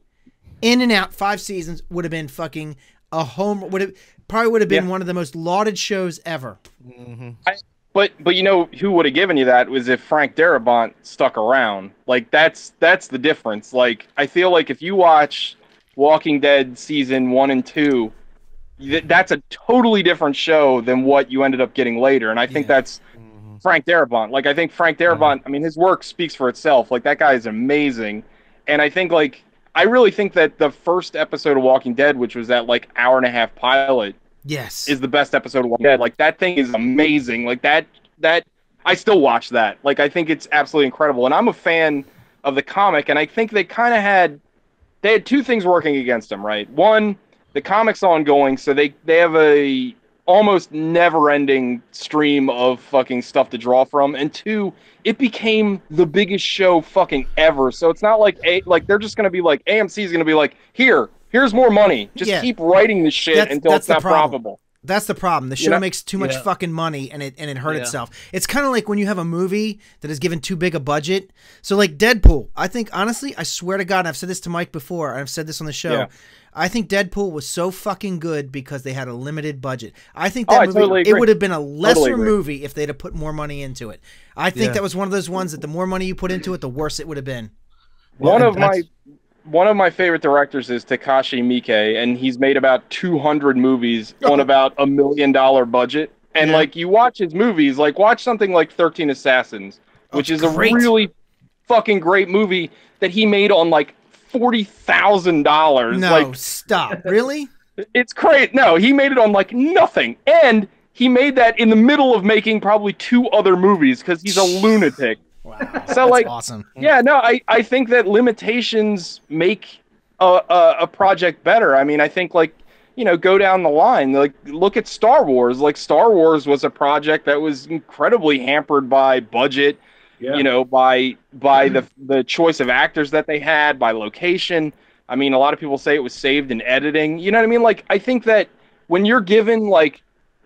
in and out. Five seasons would have been fucking a home. Would have probably would have been Yeah. one of the most lauded shows ever. Mm-hmm. But but you know who would have given you that was if Frank Darabont stuck around. Like that's that's the difference. Like I feel like if you watch Walking Dead season one and two, th- that's a totally different show than what you ended up getting later. And I think Yeah. that's mm-hmm. Frank Darabont. Like I think Frank Darabont. Uh-huh. I mean, his work speaks for itself. Like that guy is amazing. And I think like I really think that the first episode of Walking Dead, which was that like hour and a half pilot, Yes. is the best episode of Walking Dead. Like that thing is amazing. Like that that I still watch that. Like I think it's absolutely incredible. And I'm a fan of the comic and I think they kind of had they had two things working against them, right? One, the comic's ongoing, so they they have a almost never-ending stream of fucking stuff to draw from. And two, it became the biggest show fucking ever. So it's not like a like they're just going to be like AMC is going to be like, "Here, here's more money. Just Yeah. keep writing this shit That's- until that's it's not problem. profitable." That's the problem. The show know? makes too much Yeah. fucking money and it and it hurt Yeah. itself. It's kind of like when you have a movie that is given too big a budget. So like Deadpool, I think honestly, I swear to God, and I've said this to Mike before. and I've said this on the show. Yeah. I think Deadpool was so fucking good because they had a limited budget. I think Oh, that I movie totally it would have been a lesser agree. movie if they'd have put more money into it. I think Yeah. that was one of those ones that the more money you put into it, the worse it would have been. one Well, of my that's- one of my favorite directors is Takashi Miike, and he's made about 200 movies on about a million dollar budget. And Yeah. like you watch his movies, like watch something like 13 Assassins, oh, which That's is a really fucking great movie that he made on like forty thousand dollars. No, Like stop. Really? it's great. No, he made it on like nothing, and he made that in the middle of making probably two other movies because he's a lunatic. Wow. So, That's like- awesome. Yeah, no, I, I think that limitations make a, a, a project better. I mean, I think like you know, go down the line. Like look at Star Wars. Like Star Wars was a project that was incredibly hampered by budget. Yeah. You know, by by the the choice of actors that they had, by location. I mean, a lot of people say it was saved in editing. You know what I mean? Like I think that when you're given like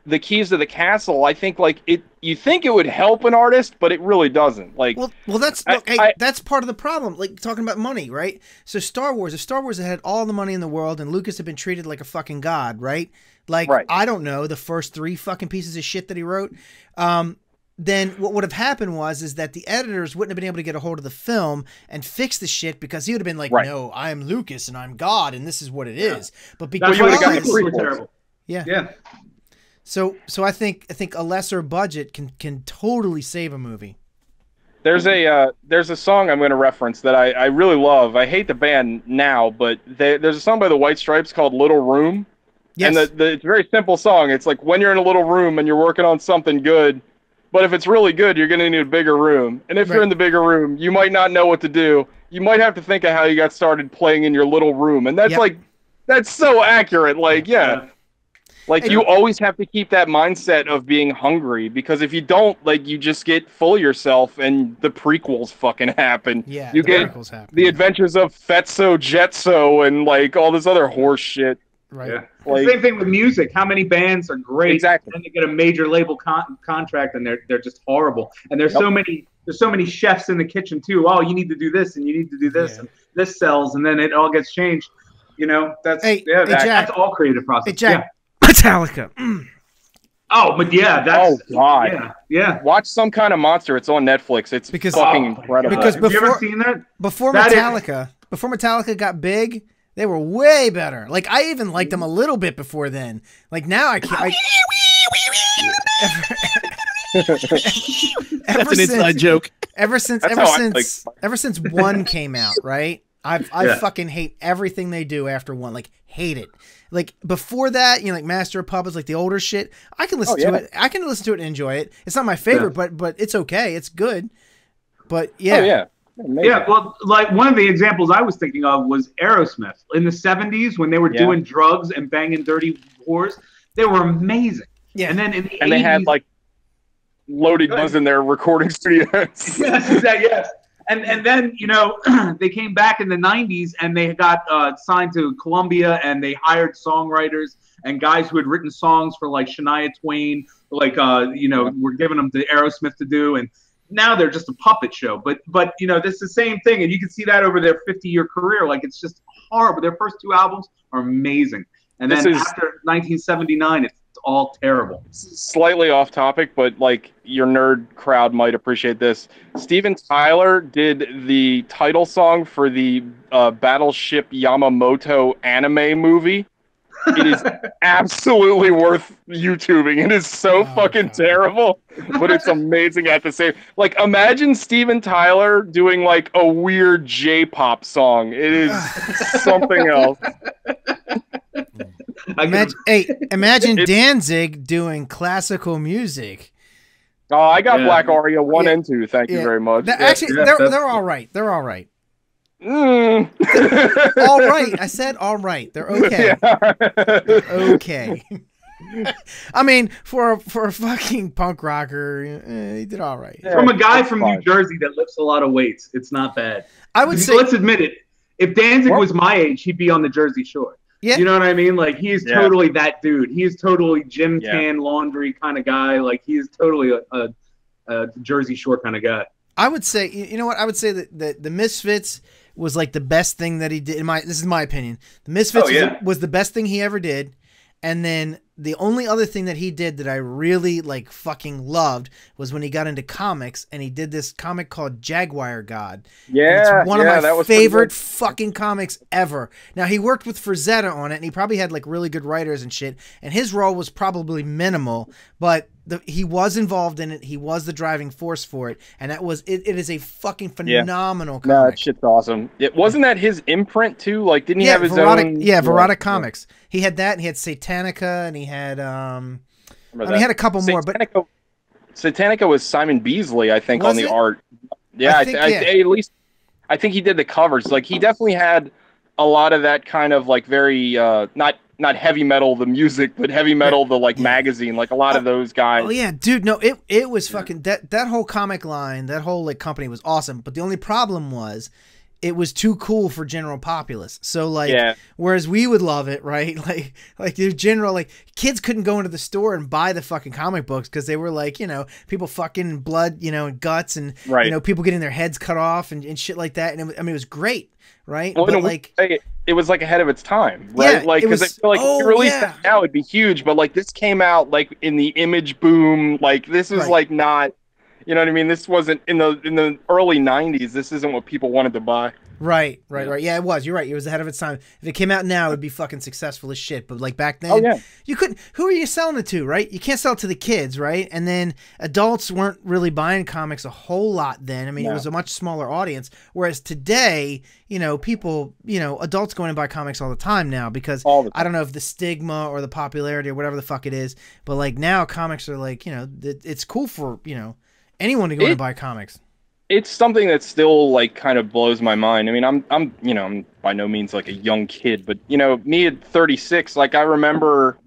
the keys to the castle, I think like it you think it would help an artist, but it really doesn't. Like Well, well, that's I- look, hey, I- that's part of the problem. Like talking about money, right? So Star Wars, if Star Wars had had all the money in the world and Lucas had been treated like a fucking god, right? Like Right. I don't know the first three fucking pieces of shit that he wrote. Um, then what would have happened was is that the editors wouldn't have been able to get a hold of the film and fix the shit because he would have been like, Right. "No, I am Lucas and I'm God and this is what it is." But That's because you would've the got the prequels were prequels. terrible. Yeah. Yeah. So so I think I think a lesser budget can can totally save a movie. There's a uh, there's a song I'm going to reference that I, I really love. I hate the band now, but they, there's a song by the White Stripes called "Little Room," Yes. and the, the it's a very simple song. It's like when you're in a little room and you're working on something good, but if it's really good, you're going to need a bigger room. And if Right. you're in the bigger room, you might not know what to do. You might have to think of how you got started playing in your little room, and that's Yep. like that's so accurate. Like yeah. Like And- you always have to keep that mindset of being hungry because if you don't, like you just get full yourself and the prequels fucking happen. yeah, you the get prequels happen. The adventures of Fetso Jetso and like all this other horse shit. right. Yeah. Like Same thing with music. How many bands are great? Exactly. And they get a major label con- contract, and they're they're just horrible. And there's Yep. so many there's so many chefs in the kitchen too. Oh, you need to do this, and you need to do this, Yeah. and this sells, and then it all gets changed. You know, that's Hey, yeah, hey, that- Jack. that's all creative process. Hey Jack, Metallica. Mm. Oh, but yeah, that's Oh, God. yeah, yeah. watch some kind of monster. It's on Netflix. It's Because- fucking Oh, incredible. Because God. Have you ever before- seen that? Before That is- Metallica, before Metallica got big, they were way better. Like I even liked them a little bit before then. Like now I can't. I, ever, That's an inside joke. ever since That's ever since like- ever since one came out, right? I've I Yeah. fucking hate everything they do after one. Like hate it. Like before that, you know, like Master of Puppets, like the older shit. I can listen Oh, yeah. to it. I can listen to it and enjoy it. It's not my favorite, but but it's okay. It's good. But yeah, Oh yeah. Amazing. Yeah, well, like one of the examples I was thinking of was Aerosmith in the '70s when they were Yeah. doing drugs and banging dirty whores. They were amazing. yeah. And then in the and they had like loaded Good. was in their recording studios. yes, exactly. Yes. And and then you know they came back in the '90s and they got uh, signed to Columbia and they hired songwriters and guys who had written songs for like Shania Twain, like uh, you know, were giving them to Aerosmith to do, and now they're just a puppet show. But but you know, this is the same thing, and you can see that over their 50 year career. Like it's just horrible. Their first two albums are amazing, and This then is- after 1979, it's all terrible. Slightly off topic, but like your nerd crowd might appreciate this. Steven Tyler did the title song for the uh, Battleship Yamamoto anime movie. It is absolutely worth YouTubing. It is so Oh, fucking God. terrible, but it's amazing at the same. Like, imagine Steven Tyler doing like a weird J-pop song. It is something else. I can- Imagine, hey, imagine Danzig doing classical music. Oh, I got Yeah. Black Aria one Yeah. and two. Thank you very much. That- Yeah. actually, yeah, they're they're all right. They're all right. Mm. All right. I said all right. They're okay. Yeah. Okay. I mean, for a, for a fucking punk rocker, eh, he did all right. Yeah, from a guy from fine. New Jersey that lifts a lot of weights, it's not bad. I would say, let's admit it. If Danzig What? was my age, he'd be on the Jersey Shore. Yeah. You know what I mean? Like he's Yeah. totally that dude. He's totally gym Yeah. tan laundry kind of guy. Like he is totally a, a, a Jersey Shore kind of guy. I would say, you you know what? I would say that, that the Misfits was like the best thing that he did. In my this is my opinion. The Misfits Oh, yeah. was, was the best thing he ever did. And then the only other thing that he did that I really like fucking loved was when he got into comics and he did this comic called Jaguar God. Yeah, it's one yeah, of that my was favorite fucking comics ever. Now he worked with Frazetta on it, and he probably had like really good writers and shit. And his role was probably minimal, but the, he was involved in it. He was the driving force for it, and that was it. It is a fucking phenomenal No, comic. that shit's awesome. It wasn't that his imprint too. Like, didn't he yeah, have his Verotik, own? yeah, Verotik Comics. He had that, and he had Satanika, and he had um, remember and he had a couple more, but Satanika, Satanika was Simon Bisley, I think, Was on the it? art. Yeah, I I think, I, yeah. at least I think he did the covers. Like, he definitely had a lot of that kind of like very uh, not not heavy metal the music, but heavy metal the like Yeah. magazine. Like a lot of those guys. Oh yeah, dude. No, it it was fucking that that whole comic line, that whole like company was awesome. But the only problem was, it was too cool for general populace. So like, Yeah. whereas we would love it, right? Like like the general like kids couldn't go into the store and buy the fucking comic books because they were like you know people fucking blood you know and guts and Right. you know people getting their heads cut off and, and shit like that. And it, I mean it was great, right? Well, but like it, it was like ahead of its time, right? Yeah, like because I feel like if oh, you release yeah. that now, it'd be huge. But like this came out like in the image boom. Like this was Right. like not, you know what I mean? This wasn't in the in the early '90s. This isn't what people wanted to buy. Right, right, Yeah. right. Yeah, it was. You're right. It was ahead of its time. If it came out now, it'd be fucking successful as shit. But like back then, Oh yeah, you couldn't. Who are you selling it to, right? You can't sell it to the kids, right? And then adults weren't really buying comics a whole lot then. I mean, it was a much smaller audience. Whereas today, you know, people, you know, adults go in and buy comics all the time now because all the I don't know if the stigma or the popularity or whatever the fuck it is, but like now comics are like, you know, it's cool for you know anyone to go It- and buy comics. it's something that still like kind of blows my mind. I mean, I'm I'm you know I'm by no means like a young kid, but you know me at 36, like I remember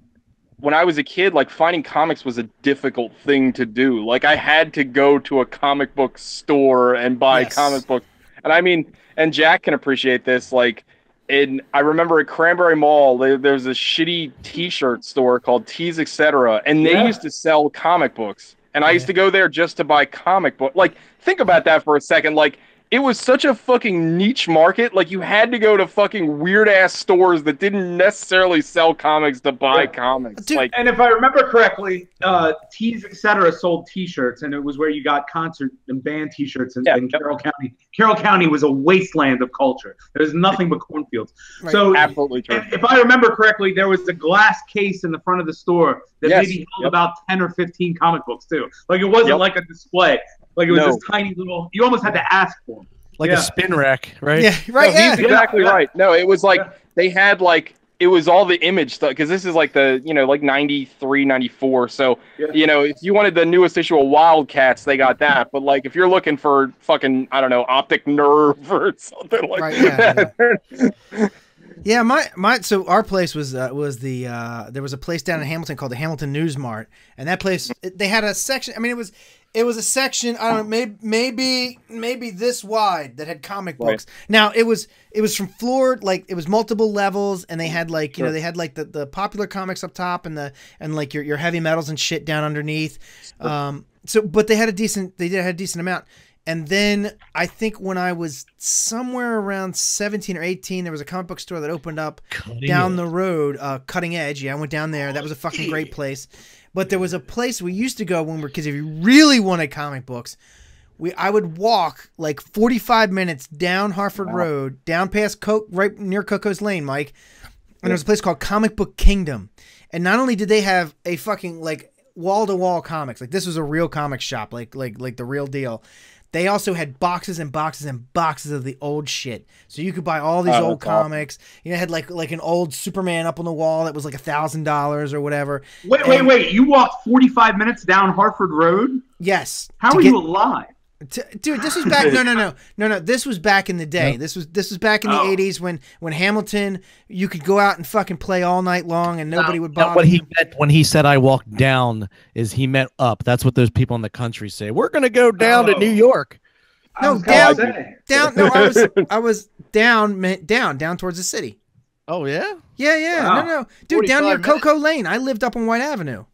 when I was a kid, like finding comics was a difficult thing to do. Like I had to go to a comic book store and buy Yes. comic books, and I mean, and Jack can appreciate this. Like, in I remember at Cranberry Mall, there, there's a shitty T-shirt store called Tees Etc. and they Yeah. used to sell comic books, and I used Yeah. to go there just to buy comic book. Like, think about that for a second. Like, it was such a fucking niche market. Like, you had to go to fucking weird ass stores that didn't necessarily sell comics to buy Yeah. comics. Dude, like, And if I remember correctly, uh, Tees Etc. sold T-shirts, and it was where you got concert and band T-shirts in, Yeah, in yep. Carroll County. Carroll County was a wasteland of culture. There's nothing but cornfields. Right. So, absolutely true. if if I remember correctly, there was a glass case in the front of the store that Yes, maybe held yep. about ten or fifteen comic books too. Like it wasn't Yep. like a display. Like it was No. this tiny little. You almost had to ask for them. like Yeah. a spin rack, right? Yeah, right. No, yeah. he's exactly Yeah, yeah. right. No, it was like Yeah. they had like it was all the image stuff because this is like the you know like 93 94 so Yeah. you know if you wanted the newest issue of wildcats they got that but like if you're looking for fucking i don't know optic nerve or something like Right, yeah, that Yeah, my my so our place was uh, was the uh, there was a place down in Hamilton called the Hamilton News Mart, and that place they had a section. I mean, it was it was a section. I don't know, maybe maybe maybe this wide that had comic Right. books. Now it was it was from floor like it was multiple levels, and they had like you know they had like the, the popular comics up top and the and like your your heavy metals and shit down underneath. Um, so but they had a decent they did had a decent amount. And then I think when I was somewhere around 17 or 18, there was a comic book store that opened up down the road, uh, Cutting Edge. Yeah, I went down there. That was a fucking great place. But there was a place we used to go when we were kids. If you really wanted comic books, we I would walk like 45 minutes down Harford Road, down past Coke, right near Coco's Lane, Mike. And there was a place called Comic Book Kingdom. And not only did they have a fucking like wall to wall comics, like this was a real comic shop, like like like the real deal. They also had boxes and boxes and boxes of the old shit, so you could buy all these Oh, old that's awesome. comics. You know, had like like an old Superman up on the wall that was like a thousand dollars or whatever. Wait, wait, wait! You walked 45 minutes down Harford Road. Yes. How are get- you alive? T- dude, this was back. No, no, no, no, no. This was back in the day. This was this was back in the Oh. '80s when when Hamilton, you could go out and fucking play all night long and nobody would Now, bother. what he meant when he said I walked down is he meant up. That's what those people in the country say. We're gonna go down to Oh. New York. No, was gonna down- down. No, I was I was down meant down down towards the city. Oh yeah. Yeah, yeah. Wow. No, no, dude, down near 45 minutes. Coco Lane. I lived up on White Avenue.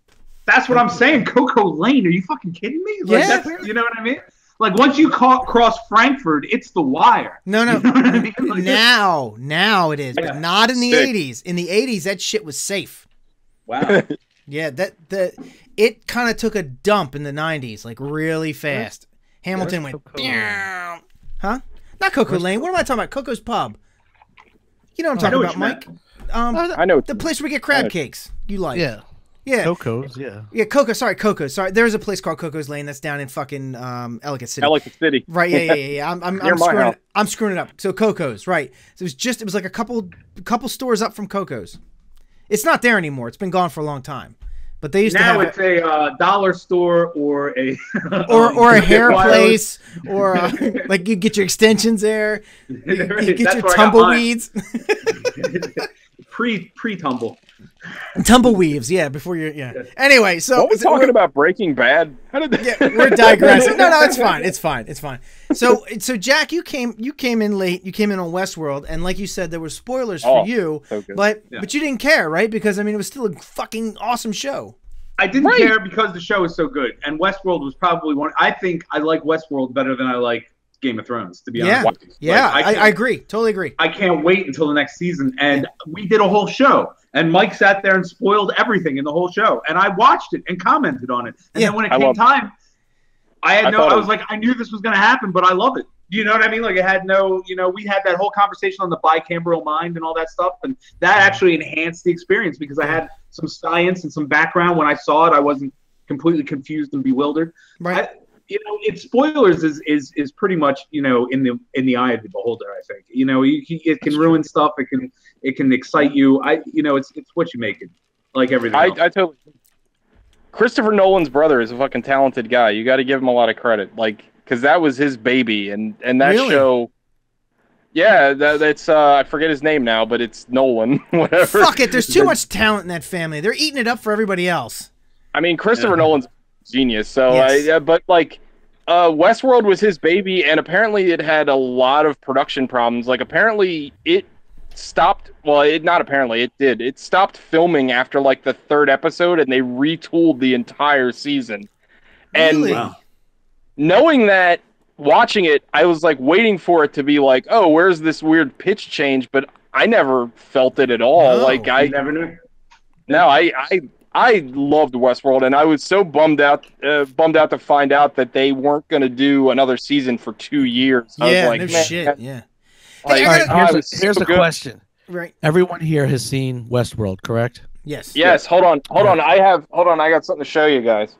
That's what I'm saying. Coco Lane. Are you fucking kidding me? Like, Yeah. that's- you know what I mean? Like once you ca- cross Frankford, it's the wire. No, no. You know what I mean? Like, now, now it is, but not in the Sick. '80s. In the '80s, that shit was safe. wow. Yeah, that the it kind of took a dump in the '90s, like really fast. Hamilton went, Coco huh? Not Coco Lane. What am I talking about? Coco's Pub. You know what I'm talking what about, Mike? Um, I know. the place where we get crab cakes. You like? Yeah. Yeah, Coco's. Yeah. yeah. Coco. Sorry, Coco. Sorry. There's a place called Coco's Lane that's down in fucking um, Ellicott City. Ellicott City. Right, yeah, yeah, yeah. yeah. I'm, I'm, Near I'm my screwing house. it. I'm screwing it up. So Coco's, right? So it was just, it was like a couple, couple stores up from Coco's. It's not there anymore. It's been gone for a long time. But they used to now it's a uh, dollar store or a or or a hair place, or uh, like you get your extensions there. You, you get That's your where I tumbleweeds, pre pre tumble. tumbleweaves. Yeah, before you're yeah. Anyway, so What we so talking we're- about Breaking Bad? How did Yeah, we're digressing. No, no, it's fine. It's fine. It's fine. So, so Jack, you came, you came in late. You came in on Westworld, and like you said, there were spoilers Oh, for you, so but Yeah. but you didn't care, right? Because I mean, it was still a fucking awesome show. I didn't Right. care because the show is so good, and Westworld was probably one. I think I like Westworld better than I like Game of Thrones. To be Yeah. honest, with. Yeah, Like, I, can't- I agree. Totally agree. I can't wait until the next season. And we did a whole show, and Mike sat there and spoiled everything in the whole show, and I watched it and commented on it. And Yeah. then when it I came love it. time, I had I no. I was was- like, I knew this was going to happen, but I love it. You know what I mean? Like, it had no. You know, we had that whole conversation on the bicameral mind and all that stuff, and that actually enhanced the experience because I had some science and some background. When I saw it, I wasn't completely confused and bewildered Right. I- you know, it's spoilers is, is is pretty much you know in the in the eye of the beholder. I think you know you, can- it can ruin stuff. It can it can excite you. I you know it's it's what you make it like everything. I, else. I totally. Christopher Nolan's brother is a fucking talented guy. You got to give him a lot of credit, like because that was his baby, and and that Really? show. Yeah, that, that's uh, I forget his name now, but it's Nolan. Whatever. Fuck it. There's too much talent in that family. They're eating it up for everybody else. I mean, Christopher Yeah. Nolan's a genius. So, Yes. I, yeah, but like, uh, Westworld was his baby, and apparently it had a lot of production problems. Like, apparently it stopped. Well, it not apparently it did. It stopped filming after like the third episode, and they retooled the entire season. And Really? Wow. knowing that, watching it, I was like waiting for it to be like, oh, where's this weird pitch change? But I never felt it at all. No. like I never knew. no, I, I, I loved Westworld, and I was so bummed out, uh, bummed out to find out that they weren't going to do another season for two years. I yeah, was like, no man, shit. Yeah. like, Hey, right. gotta- Here's, a, here's so the good. question. Right. Everyone here has seen Westworld, correct? Yes. Yes, hold on, hold on. I have, hold on. I got something to show you guys.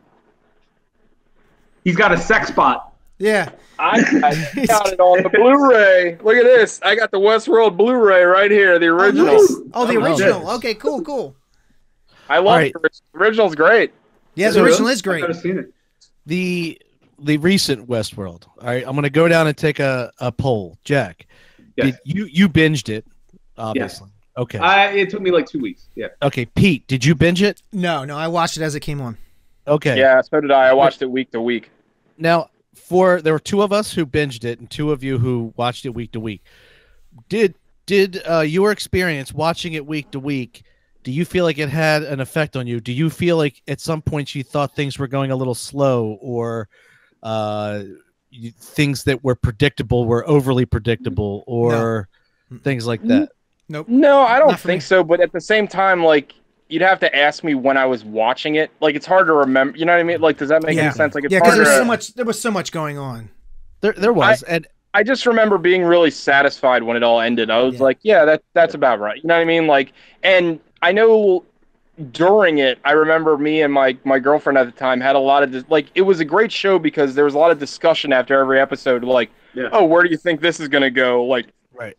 He's got a sex spot. Yeah. I, I got it on the Blu-ray. Look at this. I got the Westworld Blu-ray right here, the Oh, original. nice. Oh, the Oh, original. nice. Okay, cool, cool. I love Alright. it. The original's great. Yeah, the original is great. I've great. never seen it. The the recent Westworld. All right, I'm gonna go down and take a, a poll. Jack, Yes. did you you binged it, obviously. Okay. I, it took me like two weeks. Yeah. okay, Pete, did you binge it? No, no, I watched it as it came on. Okay. Yeah, so did I. I watched it week to week. Now, for there were two of us who binged it, and two of you who watched it week to week. Did did uh, your experience watching it week to week? Do you feel like it had an effect on you? Do you feel like at some point you thought things were going a little slow, or uh, you, things that were predictable were overly predictable, or Mm. things like that? Nope. No, I don't Not think so. But at the same time, like you'd have to ask me when I was watching it. Like it's hard to remember. You know what I mean? Like, does that make Yeah. any sense? Like it's Yeah, because there's so much. There was so much going on. There, there was, and I just remember being really satisfied when it all ended. I was Yeah. like, yeah, that that's about right. You know what I mean? Like, and I know during it, I remember me and my my girlfriend at the time had a lot of dis- like it was a great show because there was a lot of discussion after every episode. Like, Yeah. oh, where do you think this is gonna go? Like, right.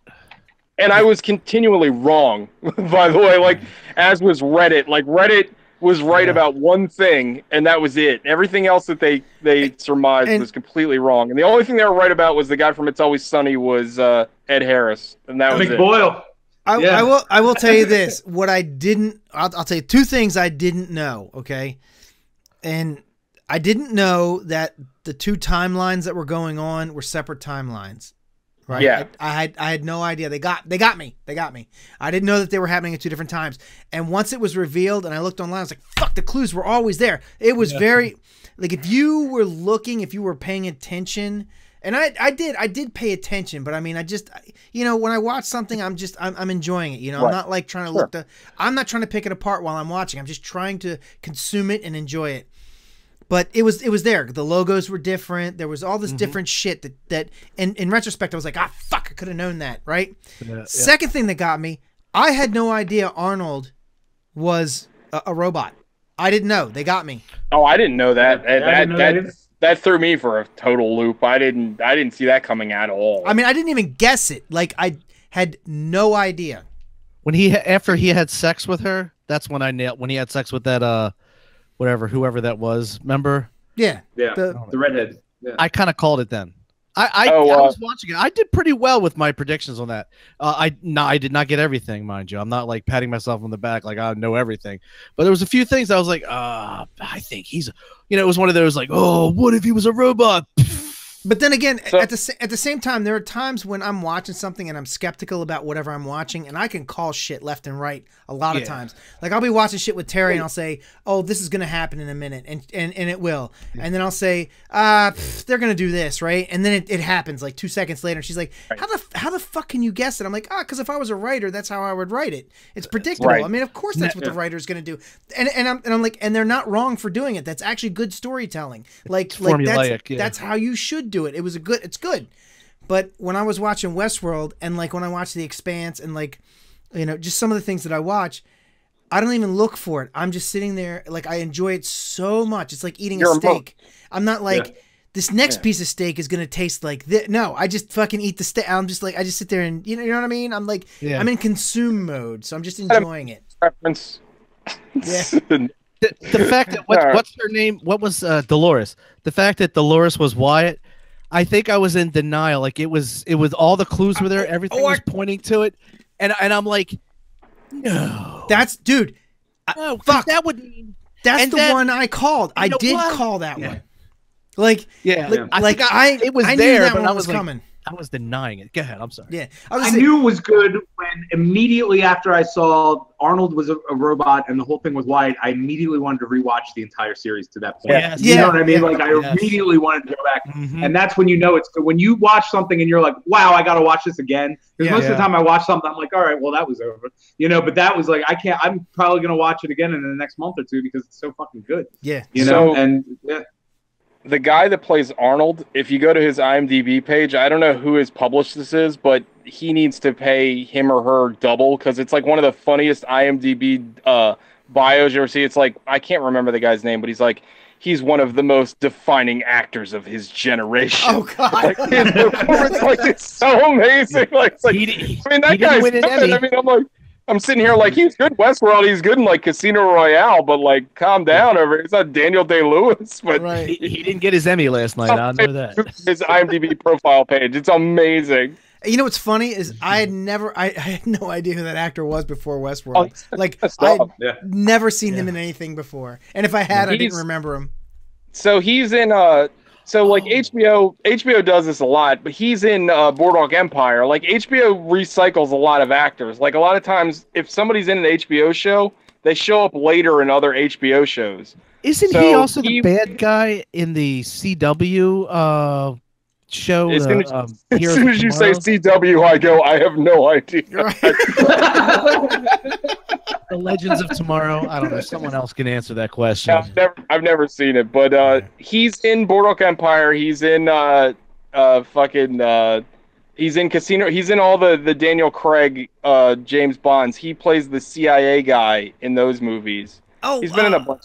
and I was continually wrong. By the way, like as was Reddit. Like Reddit was right Yeah. about one thing, and that was it. Everything else that they they surmised and- was completely wrong. And the only thing they were right about was the guy from It's Always Sunny was uh, Ed Harris, and that was it. I, Yeah. I will. I will tell you this. What I didn't. I'll, I'll tell you two things I didn't know. Okay, and I didn't know that the two timelines that were going on were separate timelines. Right. Yeah. I, I had. I had no idea. They got. They got me. They got me. I didn't know that they were happening at two different times. And once it was revealed, and I looked online, I was like, "Fuck!" The clues were always there. It was very. Like if you were looking, if you were paying attention, and I, I did, I did pay attention, but I mean, I just, you know, when I watch something, I'm just, I'm, I'm enjoying it. You know, I'm not like trying to Sure. look the, I'm not trying to pick it apart while I'm watching. I'm just trying to consume it and enjoy it. But it was, it was there. The logos were different. There was all Mm-hmm. this different shit that, that, in, in retrospect, I was like, ah, fuck, I could have known that, right? Yeah, yeah. Second thing that got me, I had no idea Arnold was a, a robot. I didn't know. They got me. Oh, I didn't know that. Yeah, I that didn't know that, that either. That threw me for a total loop. I didn't I didn't see that coming at all. I mean, I didn't even guess it. Like I had no idea. when he after he had sex with her, that's when I nailed when he had sex with that uh whatever whoever that was. Remember? Yeah. Yeah. The, The redhead. Yeah. I kind of called it then. I I, Oh, I uh, was watching it. I did pretty well with my predictions on that. Uh, I no, I did not get everything, mind you. I'm not like patting myself on the back like I know everything. But there was a few things I was like, uh, I think he's, you know, it was one of those like, oh, what if he was a robot? But then again, So- at the at the same time, there are times when I'm watching something and I'm skeptical about whatever I'm watching, and I can call shit left and right a lot of times. Like I'll be watching shit with Terry, and I'll say, "Oh, this is gonna happen in a minute," and and, and it will, and then I'll say, "Ah, they're gonna do this, right?" And then it, it happens like two seconds later, and she's like, "How the how the fuck can you guess it?" I'm like, "Ah, because if I was a writer, that's how I would write it. It's predictable. Right. I mean, of course that's what the writer's gonna do." And and I'm and I'm like, and they're not wrong for doing it. That's actually good storytelling. Like It's like that's formulaic, yeah. that's how you should do it. It was a good. It's good. But when I was watching Westworld and like when I watch The Expanse and like you know just some of the things that I watch, I don't even look for it. I'm just sitting there like I enjoy it so much. It's like eating You're a a steak. I'm not like this next piece of steak is gonna taste like this. No, I just fucking eat the steak. I'm just like I just sit there and you know you know what I mean. I'm like Yeah. I'm in consume mode, so I'm just enjoying it. reference. Yeah. the, the fact that what, what's her name? What was uh, Dolores? The fact that Dolores was Wyatt, I think I was in denial. Like it was, it was all the clues were there. Everything or- was pointing to it, and and I'm like, no, That's dude. no, 'cause fuck. that would mean That's And the then- one I called. I did what? call that Yeah. one. Like yeah. like, Yeah. I like think I, it was I knew there, that but one I was, was like- coming. I was denying it. Go ahead. I'm sorry. Yeah, I was I saying- knew it was good when immediately after I saw Arnold was a, a robot and the whole thing was Wyatt, I immediately wanted to rewatch the entire series to that point. Yes. You Yeah. know what I mean? Like I Yes. immediately wanted to go back. Mhm. And that's when you know it's good. When you watch something and you're like, wow, I got to watch this again. Because Yeah. most of the time I watch something, I'm like, all right, well, that was over. You know, but that was like, I can't, I'm probably going to watch it again in the next month or two because it's so fucking good. yeah. You know? So- and yeah. The guy that plays Arnold, if you go to his IMDb page, I don't know who his published this is, but he needs to pay him or her double because it's like one of the funniest IMDb uh, bios you ever see. It's like I can't remember the guy's name, but he's like he's one of the most defining actors of his generation. Oh god. Like, his performance, like it's so amazing. Like, it's like He, I mean, that he didn't guy's win an. Emmy. I mean, I'm like, I'm sitting here like he's good in Westworld. He's good in like Casino Royale, but like, calm down over. here. It's not Daniel Day Lewis, but right. he, he didn't get his Emmy last night. I know that. his IMDb profile page. It's amazing. You know what's funny is I had never, I, I had no idea who that actor was before Westworld. Oh, like I. Yeah. never seen him in anything before, and if I had, I didn't remember him. So he's in uh so like Oh. HBO HBO does this a lot, but he's in uh, Boardwalk Empire. Like HBO recycles a lot of actors. Like a lot of times, if somebody's in an HBO show, they show up later in other HBO shows. Isn't he So also he- the bad guy in the CW uh, show? As uh, soon as- um, As soon of as you say CW, I go, I have no idea. Right. the Legends of Tomorrow. I don't know. Someone else can answer that question. Yeah, I've never, I've never seen it, but uh, he's in Boardwalk Empire. He's in uh, uh, fucking, uh, he's in Casino. He's in all the the Daniel Craig, uh, James Bonds. He plays the CIA guy in those movies. Oh, He's been in a uh, bunch.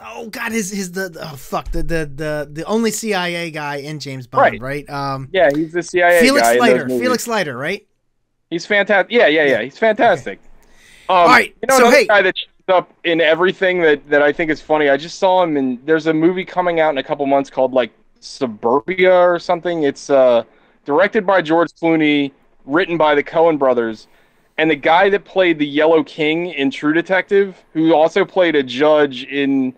Oh God, his his the oh fuck the the the the only CIA guy in James Bond, right? Right. Um, Yeah, he's the CIA Felix guy. Leiter. Felix Leiter, right? He's fantastic. Yeah, yeah, yeah. He's fantastic. Um, All right, You know, so hey- guy that shows up in everything that, that I think is funny. I just saw him in. There's a movie coming out in a couple months called like Suburbia or something. It's uh, directed by George Clooney, written by the Coen brothers, and the guy that played the Yellow King in True Detective, who also played a judge in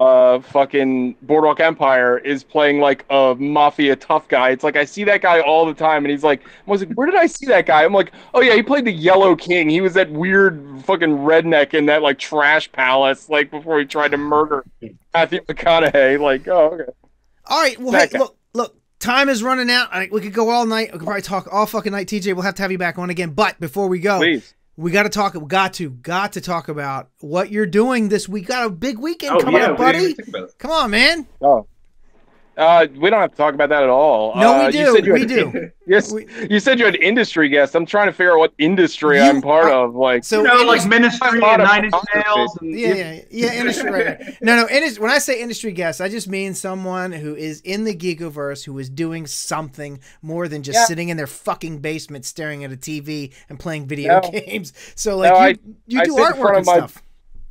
uh fucking Boardwalk Empire is playing like a mafia tough guy. It's like I see that guy all the time and he's like I was like, where did I see that guy? I'm like, oh yeah, he played the Yellow King. He was that weird fucking redneck in that like trash palace, like before he tried to murder Matthew McConaughey. Like, oh okay. All right. Well, hey, look, look. Time is running out. I, we could go all night. We could probably talk all fucking night. TJ, we'll have to have you back on again. But before we go, Please. we got to talk. We got to, got to talk about what you're doing this week. Got a big weekend Oh coming yeah, up, buddy. even think about it. Come on, man. Oh. Uh, we don't have to talk about that at all. No, uh, we do. You said you We had, do. Yes, We- you said you had industry guests. I'm trying to figure out what industry You I'm part are- of. Like, So you know, like Ministry lot and Nine Inch. Nails. And, Yeah, yeah, yeah. Industry, right, right. No, no. Industry, when I say industry guest, I just mean someone who is in the Gigaverse who is doing something more than just Yeah. sitting in their fucking basement staring at a TV and playing video No. games. So like No, you, I- you I do in artwork front and my- stuff.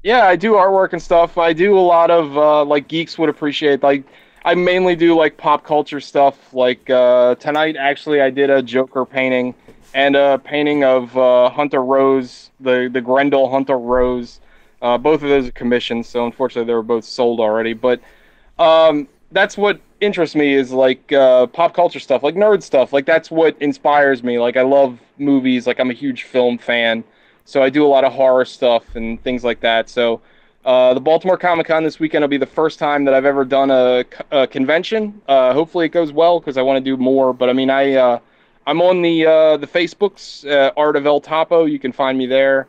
Yeah, I do artwork and stuff. I do a lot of uh, like geeks would appreciate. Like, I mainly do like pop culture stuff. Like uh, tonight, actually, I did a Joker painting and a painting of uh, Hunter Rose, the the Grendel Hunter Rose. Uh, both of those are commissions, so unfortunately, they were both sold already. But um, that's what interests me is like uh, pop culture stuff, like nerd stuff. Like that's what inspires me. Like I love movies. Like I'm a huge film fan, so I do a lot of horror stuff and things like that. So uh, the Baltimore Comic Con this weekend will be the first time that I've ever done a, a convention. Uh, hopefully it goes well because I want to do more. But I mean, I uh, I'm on the uh, the Facebooks, uh, Art of El Topo. You can find me there.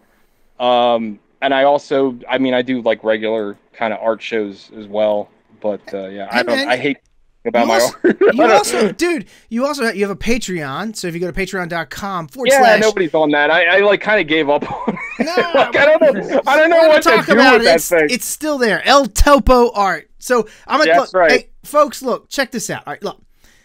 Um, and I also, I mean, I do like regular kind of art shows as well. But uh, yeah, I don't. I hate about You my also- art. You also, dude, you also you have a Patreon. So if you go to patreon.com forward yeah, slash nobody's on that. I, I like kind of gave up on. it. No, like, I don't know. I don't know what to talk do about with it. that It's, thing. it's still there. El Topo Art. So I'm gonna look, right. Hey, folks, look, check this out. All right, look,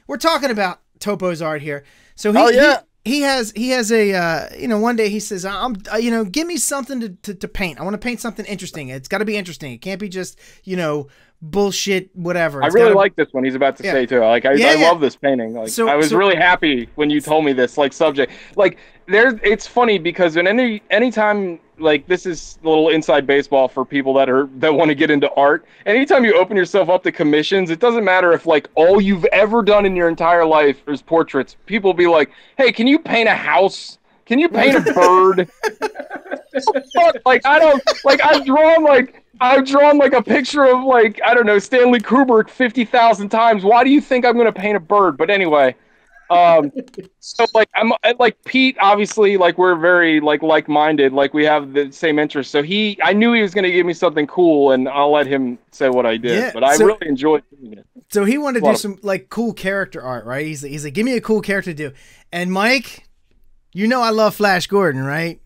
we're talking about Topo's art here. So he, Oh, yeah. he, he has he has a uh, you know one day he says I'm uh, you know give me something to, to, to paint. I want to paint something interesting. It's got to be interesting. It can't be just you know bullshit whatever. I really gotta- like this one. He's about to Yeah. say too. Like I, Yeah, I yeah. love this painting. Like So- I was so- really happy when you told me this like subject. Like there's it's funny because in any anytime like this is a little inside baseball for people that are that want to get into art. Anytime you open yourself up to commissions, it doesn't matter if like all you've ever done in your entire life is portraits. People be like, "Hey, can you paint a house? Can you paint a bird?" Like I don't like I've drawn like I've drawn like a picture of like I don't know Stanley Kubrick fifty thousand times. Why do you think I'm gonna paint a bird? But anyway, um, so like I'm like Pete. Obviously, like we're very like like minded. Like we have the same interests. So he, I knew he was gonna give me something cool, and I'll let him say what I did. Yeah, but I so- really enjoyed doing it. So he wanted to do of- some like cool character art, right? He's he's like, give me a cool character to do. And Mike, you know I love Flash Gordon, right?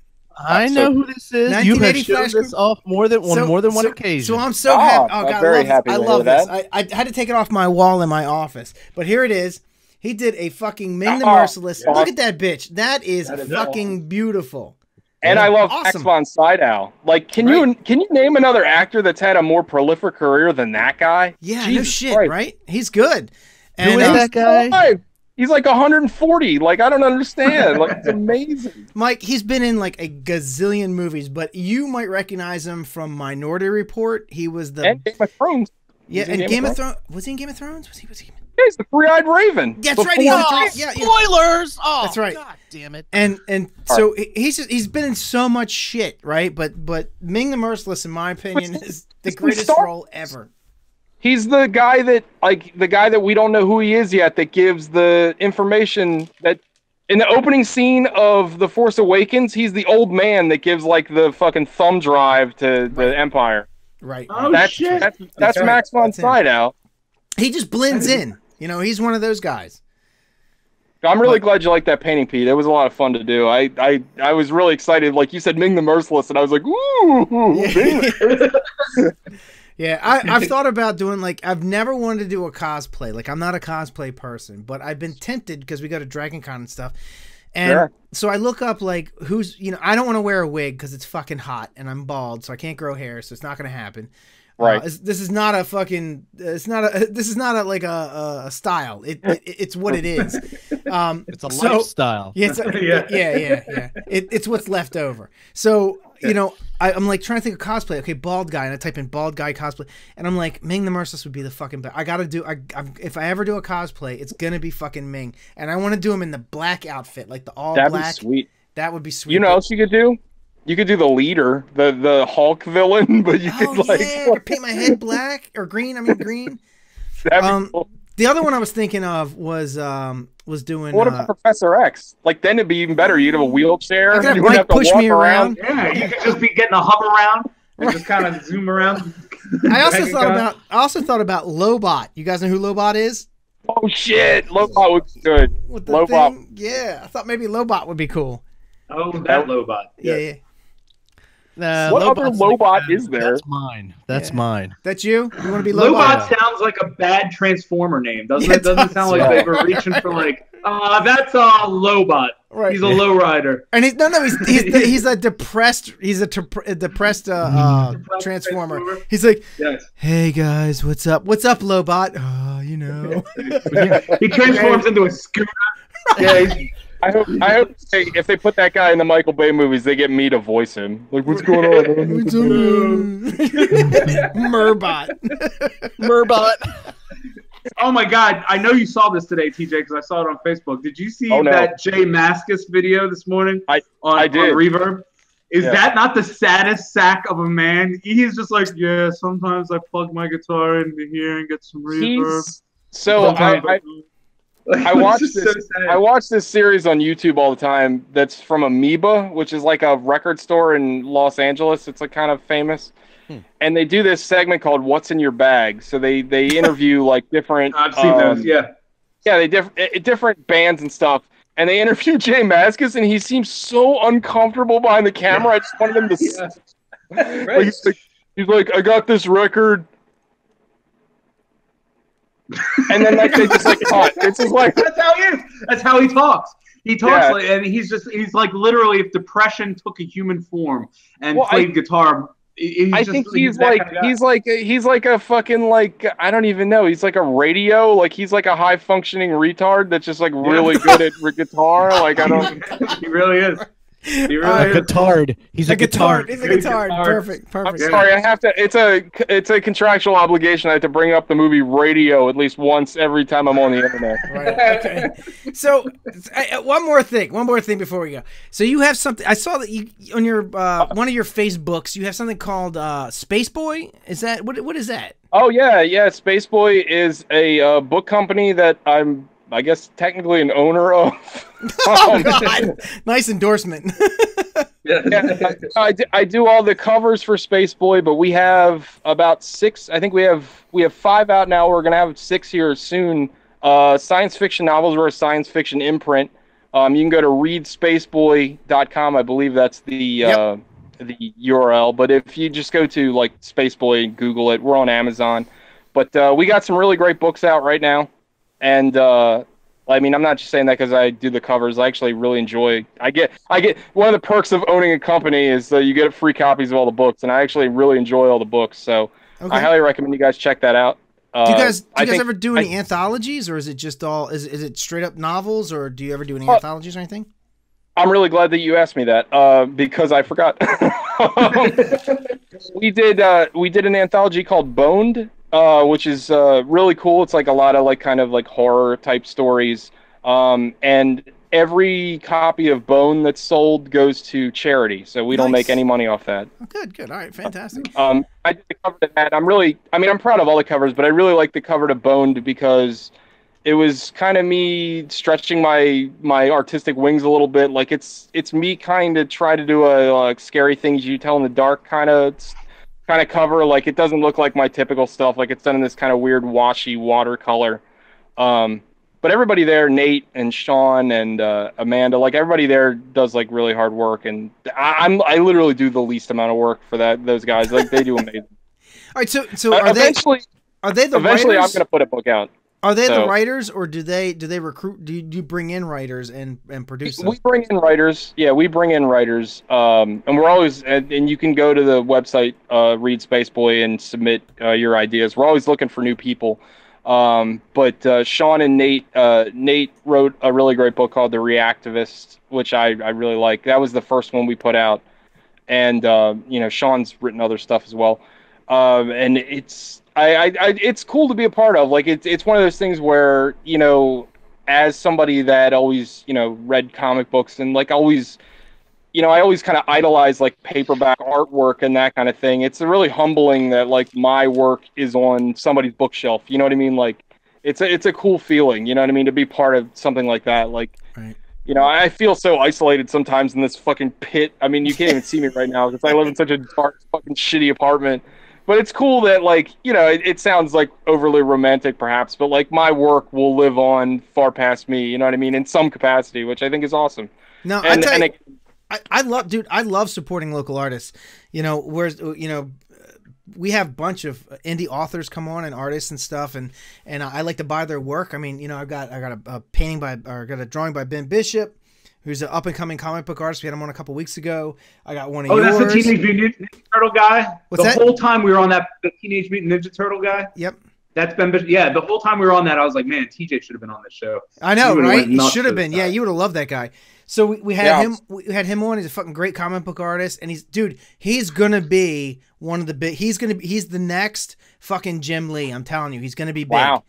I So- know who this is. You have 1980 shown Flash this off more than on So- more than one so- occasion. So I'm so Ah, happy. Oh I'm god, very I love happy this. I love hear this. that. I, I had to take it off my wall in my office, but here it is. He did a fucking Ming the Oh, Merciless. yeah. Look at that bitch. That is, That is fucking beautiful. And Yeah. I love Awesome. Max von Sydow. Like, can you can you name another actor that's had a more prolific career than that guy? Yeah, no Jesus shit, Christ. right? He's good. Who And is uh, that guy? Alive. He's like 140. Like I don't understand. Like it's amazing. Mike, he's been in like a gazillion movies, but you might recognize him from Minority Report. He was the And Game of Thrones. yeah, and Game, of Thrones. Was he in Game of Thrones? Was he? Was he? Yeah, he's the three-eyed raven. Yeah, that's right, he's Before- the Oh, three- yeah, yeah. spoilers! Oh, That's right. God damn it. And and so he- he's just, he's been in so much shit, right? But but Ming the Merciless, in my opinion, is the the greatest Star- role ever. He's the guy that like the guy that we don't know who he is yet that gives the information that in the opening scene of The Force Awakens, he's the old man that gives like the fucking thumb drive to the Empire. Right. Oh that's shit! that's, that's right. Max von Sydow. He just blends in. You know, he's one of those guys. I'm really But- glad you liked that painting, Pete. It was a lot of fun to do. I, I, I was really excited. Like you said, Ming the Merciless, and I was like, ooh, Ming. Yeah, I, I've thought about doing like I've never wanted to do a cosplay. Like I'm not a cosplay person, but I've been tempted because we go to Dragon Con and stuff. And Sure. so I look up like who's you know I don't want to wear a wig because it's fucking hot and I'm bald, so I can't grow hair, so it's not gonna happen. Right. Uh, this is not a fucking. It's not a. This is not a like a, a style. It, it it's what it is. Um, It's a so- lifestyle. yeah, it's a, yeah, Yeah. yeah, yeah, It, it's what's left over. So you know, I, I'm like trying to think of cosplay. Okay, bald guy, and I type in bald guy cosplay, and I'm like, Ming the Merciless would be the fucking best. I gotta do. I, I'm, if I ever do a cosplay, it's gonna be fucking Ming, and I want to do him in the black outfit, like the all That'd black. be sweet. That would be sweet. You know what else you could do? You could do the leader, the the Hulk villain, but you Oh could like yeah, I could paint my head black or green. I mean green. Um, cool. The other one I was thinking of was um was doing. What uh, about Professor X? Like then it'd be even better. You'd have a wheelchair. Have you wouldn't Mike have to push walk me around. around. Yeah, you could just be getting a hover around and just kind of zoom around. I also thought about. I also thought about Lobot. You guys know who Lobot is? Oh shit, Lobot would be good. With the Lobot. thing? Yeah, I thought maybe Lobot would be cool. Oh, that Lobot. Yeah, yeah. Nah, What other Lobot's like, Lobot uh, is there? That's mine. That's Yeah. mine. That's you. You want to be Lobot? Lobot sounds like a bad Transformer name, doesn't Yeah, it? Doesn't it sound like they were reaching for like, uh, that's a Lobot. Right. He's a lowrider. And he's no, no. He's he's, the, he's a depressed. He's a, dep- a depressed uh, uh, Depressed transformer. Transformer. He's like, Yes. hey guys, what's up? What's up, Lobot? Oh, you know. He transforms into a scooter. Yeah, he's- I hope I hope they, if they put that guy in the Michael Bay movies, they get me to voice him. Like, what's going on? man? What's up? Murbot. Murbot. Oh my God! I know you saw this today, TJ, because I saw it on Facebook. Did you see Oh, no. that J Mascis video this morning? I- on, I did. on Reverb. Is Yeah. that not the saddest sack of a man? He's just like, yeah. Sometimes I plug my guitar into here and get some reverb. He's so I, I Like, I it's watched this- so. I watch this series on YouTube all the time. That's from Amoeba, which is like a record store in Los Angeles. It's like kind of famous, Hmm. and they do this segment called "What's in Your Bag." So they they interview like different. I've seen um, those. Yeah. Yeah, they diff- eh, different bands and stuff. And they interview J Mascis, and he seems so uncomfortable behind the camera. I just wanted him to. Yeah. Like, Right. he's, like, he's like, I got this record. And then like they just like cut. It's just like That's how he is. That's how he talks. He talks Yeah. like, and he's just, he's like literally, if depression took a human form and Well, I- played guitar. he's I just- think he's that like kind of he's like he's like a fucking like I don't even know. He's like a radio, like he's like a high functioning retard that's just like really good at guitar. Like I don't. he really is. He really Uh, A is. guitard. He's a, a guitar. guitar. He's a Good guitar. guitar. Perfect. I'm Perfect. sorry, I have to. It's a it's a contractual obligation. I have to bring up the movie Radio at least once every time I'm on the internet. Right. Okay. So, uh, one more thing. One more thing before we go. So you have something. I saw that you on your uh, one of your Facebooks. You have something called uh, Space Boy. Is that what? What is that? Oh yeah, yeah. Space Boy is a uh, book company that I'm, I guess, technically an owner of. Oh Um, God! nice endorsement. yeah, I, I do, I do all the covers for Space Boy, but we have about six. I think we have we have five out now. We're gonna have six here soon. Uh, science fiction novels. We're a science fiction imprint. Um, you can go to readspaceboy.com. I believe that's the uh, the URL. But if you just go to like Spaceboy and Google it, we're on Amazon. But uh, we got some really great books out right now, and uh, I mean, I'm not just saying that because I do the covers. I actually really enjoy. I get, I get one of the perks of owning a company is uh, you get free copies of all the books, and I actually really enjoy all the books. So I highly recommend you guys check that out. Uh, Do you guys do I you guys ever do I- any anthologies, or is it just all is is it straight up novels, or do you ever do any Oh. anthologies or anything? I'm really glad that you asked me that uh, because I forgot. we did uh, we did an anthology called Boned, uh, which is uh, really cool. It's like a lot of like kind of like horror type stories, um, and every copy of Bone that's sold goes to charity, so we don't make any money off that. Oh, good, good. All right, fantastic. Um, I did the cover to that. I'm really, I mean, I'm proud of all the covers, but I really like the cover to Boned because it was kind of me stretching my my artistic wings a little bit. Like it's it's me kind of try to do a like scary things you tell in the dark kind of kind of cover. Like it doesn't look like my typical stuff. Like it's done in this kind of weird washy watercolor. Um, but everybody there, Nate and Sean and uh, Amanda, like everybody there does like really hard work, and I, I'm I literally do the least amount of work for that those guys. Like they do amazing. All right, so so are they eventually, are they the eventually, I'm gonna put a book out. Are they the writers, or do they do they recruit? Do you, do you bring in writers and and produce them? We bring in writers. Yeah, we bring in writers. Um, and we're always, and, and you can go to the website, uh, Read Spaceboy, and submit uh, your ideas. We're always looking for new people. Um, but uh, Sean and Nate, uh, Nate wrote a really great book called The Reactivist, which I, I really like. That was the first one we put out. And, uh, you know, Sean's written other stuff as well. Um, and it's, I, I, I, it's cool to be a part of. Like, it's, it's one of those things where, you know, as somebody that always, you know, read comic books and like always, you know, I always kind of idolize like paperback artwork and that kind of thing. It's really humbling that like my work is on somebody's bookshelf. You know what I mean? Like, it's a it's a cool feeling. You know what I mean to be part of something like that. Like, Right. you know, I feel so isolated sometimes in this fucking pit. I mean, you can't even see me right now because I live in such a dark, fucking shitty apartment. But it's cool that like you know, it, it sounds like overly romantic perhaps, but like my work will live on far past me. You know what I mean? In some capacity, which I think is awesome. No, I tell and you, it, I, I love, dude. I love supporting local artists. You know, where's you know, we have a bunch of indie authors come on and artists and stuff, and and I like to buy their work. I mean, you know, I've got I got a, a painting by or I got a drawing by Ben Bishop, who's an up and coming comic book artist. We had him on a couple weeks ago. I got one of Oh, yours. that's the Teenage Mutant Ninja Turtle guy. What's the that? whole time we were on that, the Teenage Mutant Ninja Turtle guy. Yep, That's been, yeah. The whole time we were on that, I was like, man, TJ should have been on this show. I know, You right? He should have for this been. Yeah, you would have loved that guy. So we, we had Yeah. him. We had him on. He's a fucking great comic book artist, and he's dude. He's gonna be one of the big. He's gonna be. He's the next fucking Jim Lee. I'm telling you, he's gonna be big. Wow.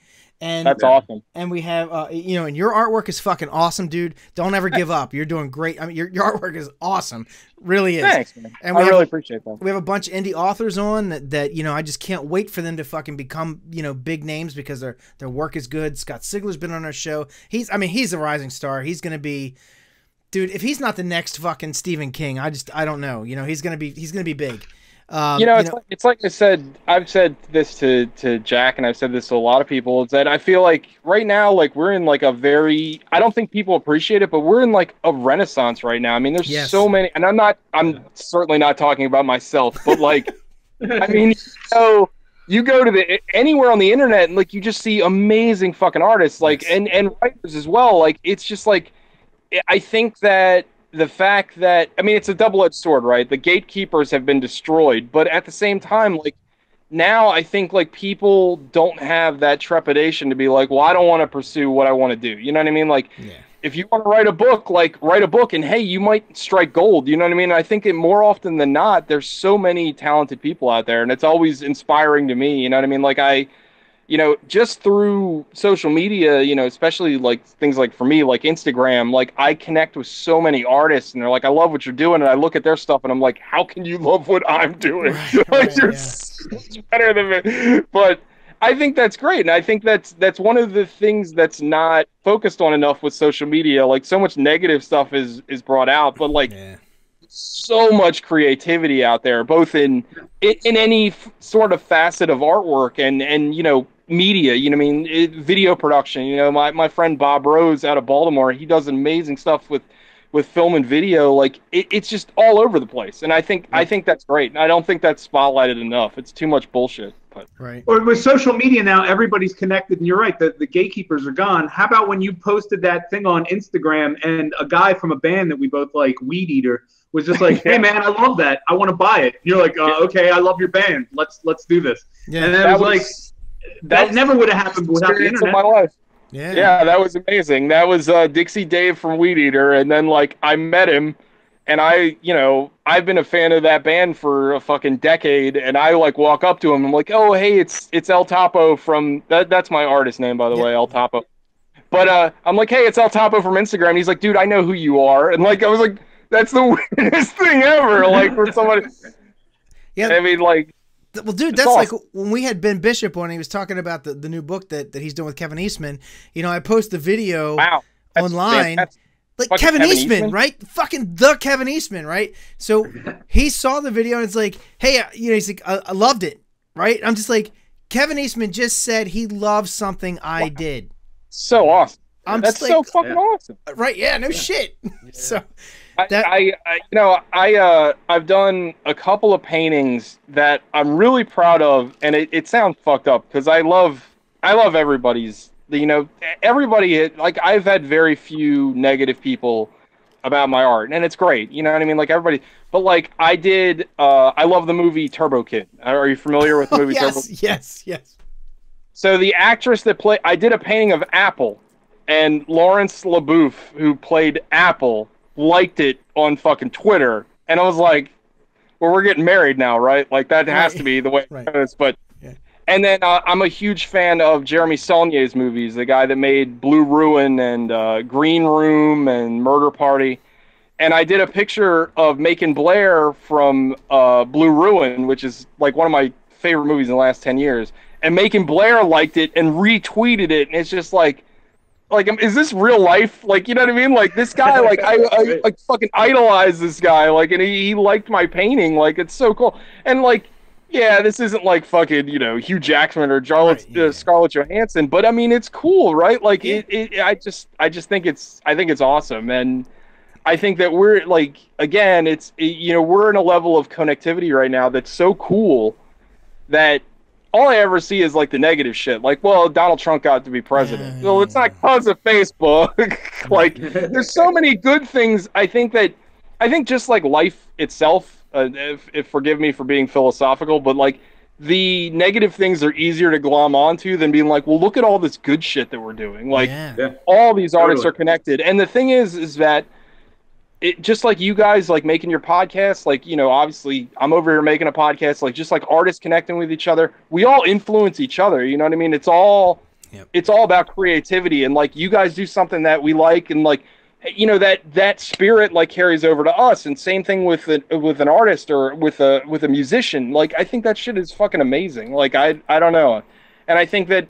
And that's awesome. and we have uh, you know and your artwork is fucking awesome dude. Don't ever give up. You're doing great. I mean your, your artwork is awesome. Really is. Thanks, man. And I we really appreciate that. we have a bunch of indie authors on that, that you know i just can't wait for them to fucking become you know big names because their their work is good. Scott sigler's been on our show. He's i mean he's a rising star. He's gonna be dude if he's not the next fucking stephen king i just i don't know. You know he's gonna be he's gonna be big um, you know, it's, Like, it's like I said. I've said this to to Jack, and I've said this to a lot of people. Is that I feel like right now, like we're in like a very. I don't think people appreciate it, but we're in like a renaissance right now. I mean, there's Yes. so many, and I'm not. I'm certainly not talking about myself, but like, I mean, you know, you go to the anywhere on the internet, and like you just see amazing fucking artists, like Yes. and and writers as well. Like it's just like, I think that the fact that I mean it's a double-edged sword, right? The gatekeepers have been destroyed, but at the same time, like now I think like people don't have that trepidation to be like, well, I don't want to pursue what I want to do. You know what I mean? Like yeah if you want to write a book, like write a book and hey, you might strike gold. You know what I mean? I think it more often than not, there's so many talented people out there and it's always inspiring to me. You know what I mean? Like I you know, just through social media, you know, especially like things like for me, like Instagram, like I connect with so many artists and they're like, I love what you're doing. And I look at their stuff and I'm like, how can you love what I'm doing? Right, like right, you're yeah. so better than me. But I think that's great. And I think that's that's one of the things that's not focused on enough with social media. Like so much negative stuff is is brought out, but like yeah so much creativity out there, both in in, in any f- sort of facet of artwork and and you know media. You know, what I mean, it, video production. You know, my my friend Bob Rose out of Baltimore, he does amazing stuff with with film and video. Like it, it's just all over the place, and I think I think that's great. And I don't think that's spotlighted enough. It's too much bullshit. But right Or with social media now, everybody's connected, and you're right. The, the gatekeepers are gone. How about when you posted that thing on Instagram, and a guy from a band that we both like, Weedeater, was just like, "Hey man, I love that. I want to buy it." You're like, uh, "Okay, I love your band. Let's let's do this." yeah And then it that was, was like, that never would have happened without the experience of internet. my life. Yeah. Yeah, that was amazing. That was uh, Dixie Dave from Weedeater, and then like I met him, and I, you know, I've been a fan of that band for a fucking decade, and I like walk up to him, I'm like, oh hey, it's it's El Topo from that. That's my artist name, by the Yeah. way, El Topo. But uh, I'm like, hey, it's El Topo from Instagram. And he's like, dude, I know who you are, and like I was like, that's the weirdest thing ever. Like for somebody, Yeah. I mean, like Th- Well, dude, It's that's like when we had Ben Bishop on. He was talking about the, the new book that, that he's doing with Kevin Eastman. You know, I post the video wow, that's online. fantastic. like Kevin, Kevin Eastman, Eastman? right? Fucking the Kevin Eastman, right? So he saw the video and it's like, hey, uh, you know, he's like, I, I loved it, right? I'm just like, Kevin Eastman just said he loves something I did, so awesome. I'm that's just so fucking Yeah. awesome. right? Yeah, no shit. so I, That- I, I, you know, I, uh, I've done a couple of paintings that I'm really proud of, and it, it sounds fucked up because I love, I love everybody's, you know, everybody. Like I've had very few negative people about my art, and it's great. You know what I mean? Like everybody, but like I did, uh, I love the movie Turbo Kid. Are you familiar with the movie Turbo? yes, yes, yes. So the actress that played, I did a painting of Apple, and Laurence Leboeuf, who played Apple, liked it on fucking Twitter, and I was like, "Well, we're getting married now, right? Like that has Right. to be the way Right. it is." But, Yeah. and then uh, I'm a huge fan of Jeremy Saulnier's movies, the guy that made Blue Ruin and uh, Green Room and Murder Party. And I did a picture of Macon Blair from uh, Blue Ruin, which is like one of my favorite movies in the last ten years. And Macon Blair liked it and retweeted it, and it's just like, like, is this real life? Like, you know what I mean? Like this guy, like I, I like fucking idolize this guy, like, and he, he liked my painting, like it's so cool. And like, yeah, this isn't like fucking, you know, Hugh Jackman or Charlotte, Right, yeah. uh, Scarlett Johansson, but I mean, it's cool, right? Like, Yeah. it, it, I just, I just think it's, I think it's awesome, and I think that we're like, again, it's, you know, we're in a level of connectivity right now that's so cool that all I ever see is like the negative shit. Like, well, Donald Trump got to be president. Yeah. Well, it's not because of Facebook. like, there's so many good things. I think that, I think just like life itself. Uh, if, if forgive me for being philosophical, but like the negative things are easier to glom onto than being like, well, look at all this good shit that we're doing. Like, yeah. Yeah. all these artists Totally. are connected and the thing is is that it just like you guys like making your podcast like you know obviously i'm over here making a podcast like just like artists connecting with each other. We all influence each other you know what i mean? It's all Yep. it's all about creativity and like you guys do something that we like and like you know that that spirit like carries over to us and same thing with an, with an artist or with a with a musician. Like i think that shit is fucking amazing. Like i i don't know. And i think that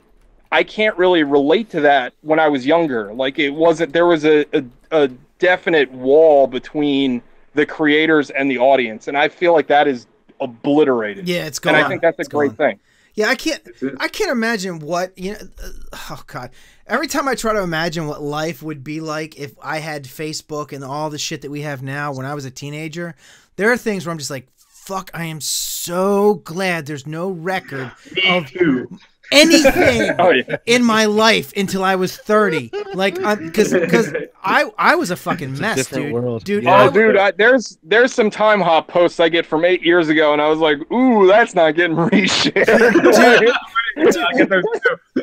I can't really relate to that when I was younger. Like it wasn't there was a, a, a definite wall between the creators and the audience, and I feel like that is obliterated. Yeah, it's gone. and I think that's a It's great gone. thing. Yeah, I can't. I can't imagine what you know. uh, Oh God! Every time I try to imagine what life would be like if I had Facebook and all the shit that we have now when I was a teenager, there are things where I'm just like, "Fuck!" I am so glad there's no record Me of too. anything Oh yeah, in my life until I was 30. Like, uh, because because I I was a fucking mess, different dude. world. Dude, Yeah. I, oh dude, I, there's there's some time hop posts I get from eight years ago, and I was like, ooh, that's not getting reshared. I get those too.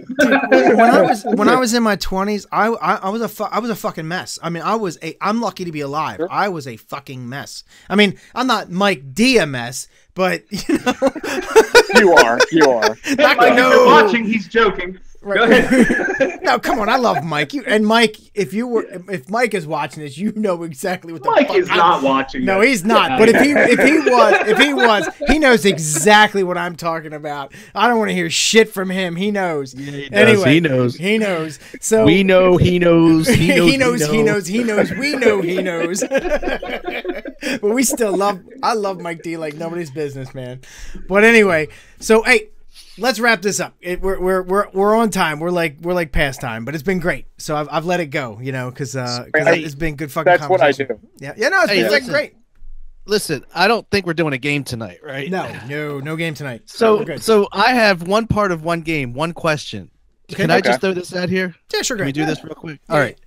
when I was when I was in my twenties, I, I I was a fu- I was a fucking mess. I mean, I was a I'm lucky to be alive. Sure. I was a fucking mess. I mean, I'm not Mike D a mess, but you know, you are, you are. not Mike, if no. you're watching, he's joking. Go ahead. no, come on, I love Mike. You and Mike, if you were if Mike is watching this, you know exactly what the Mike fuck is I'm- not watching. No, this. he's not. But if he if he was if he was, he knows exactly what I'm talking about. I don't want to hear shit from him. He knows. Yeah, he does. anyway, He knows. He knows. So we know he knows. He knows. he knows, he knows, he knows, we know he knows. but we still love I love Mike D like nobody's business, man. But anyway, so hey, let's wrap this up. It, we're, we're we're we're on time. We're like we're like past time, but it's been great. So I've, I've let it go, you know, because uh, 'cause Hey, it's been good fucking. That's what I do. Yeah, yeah, no, it's Hey, been listen. great. Listen, I don't think we're doing a game tonight, right? No, no, no game tonight. So, We're so I have one part of one game, one question. Can I just throw this out here? yeah, sure, Can we great. do this real quick? All right.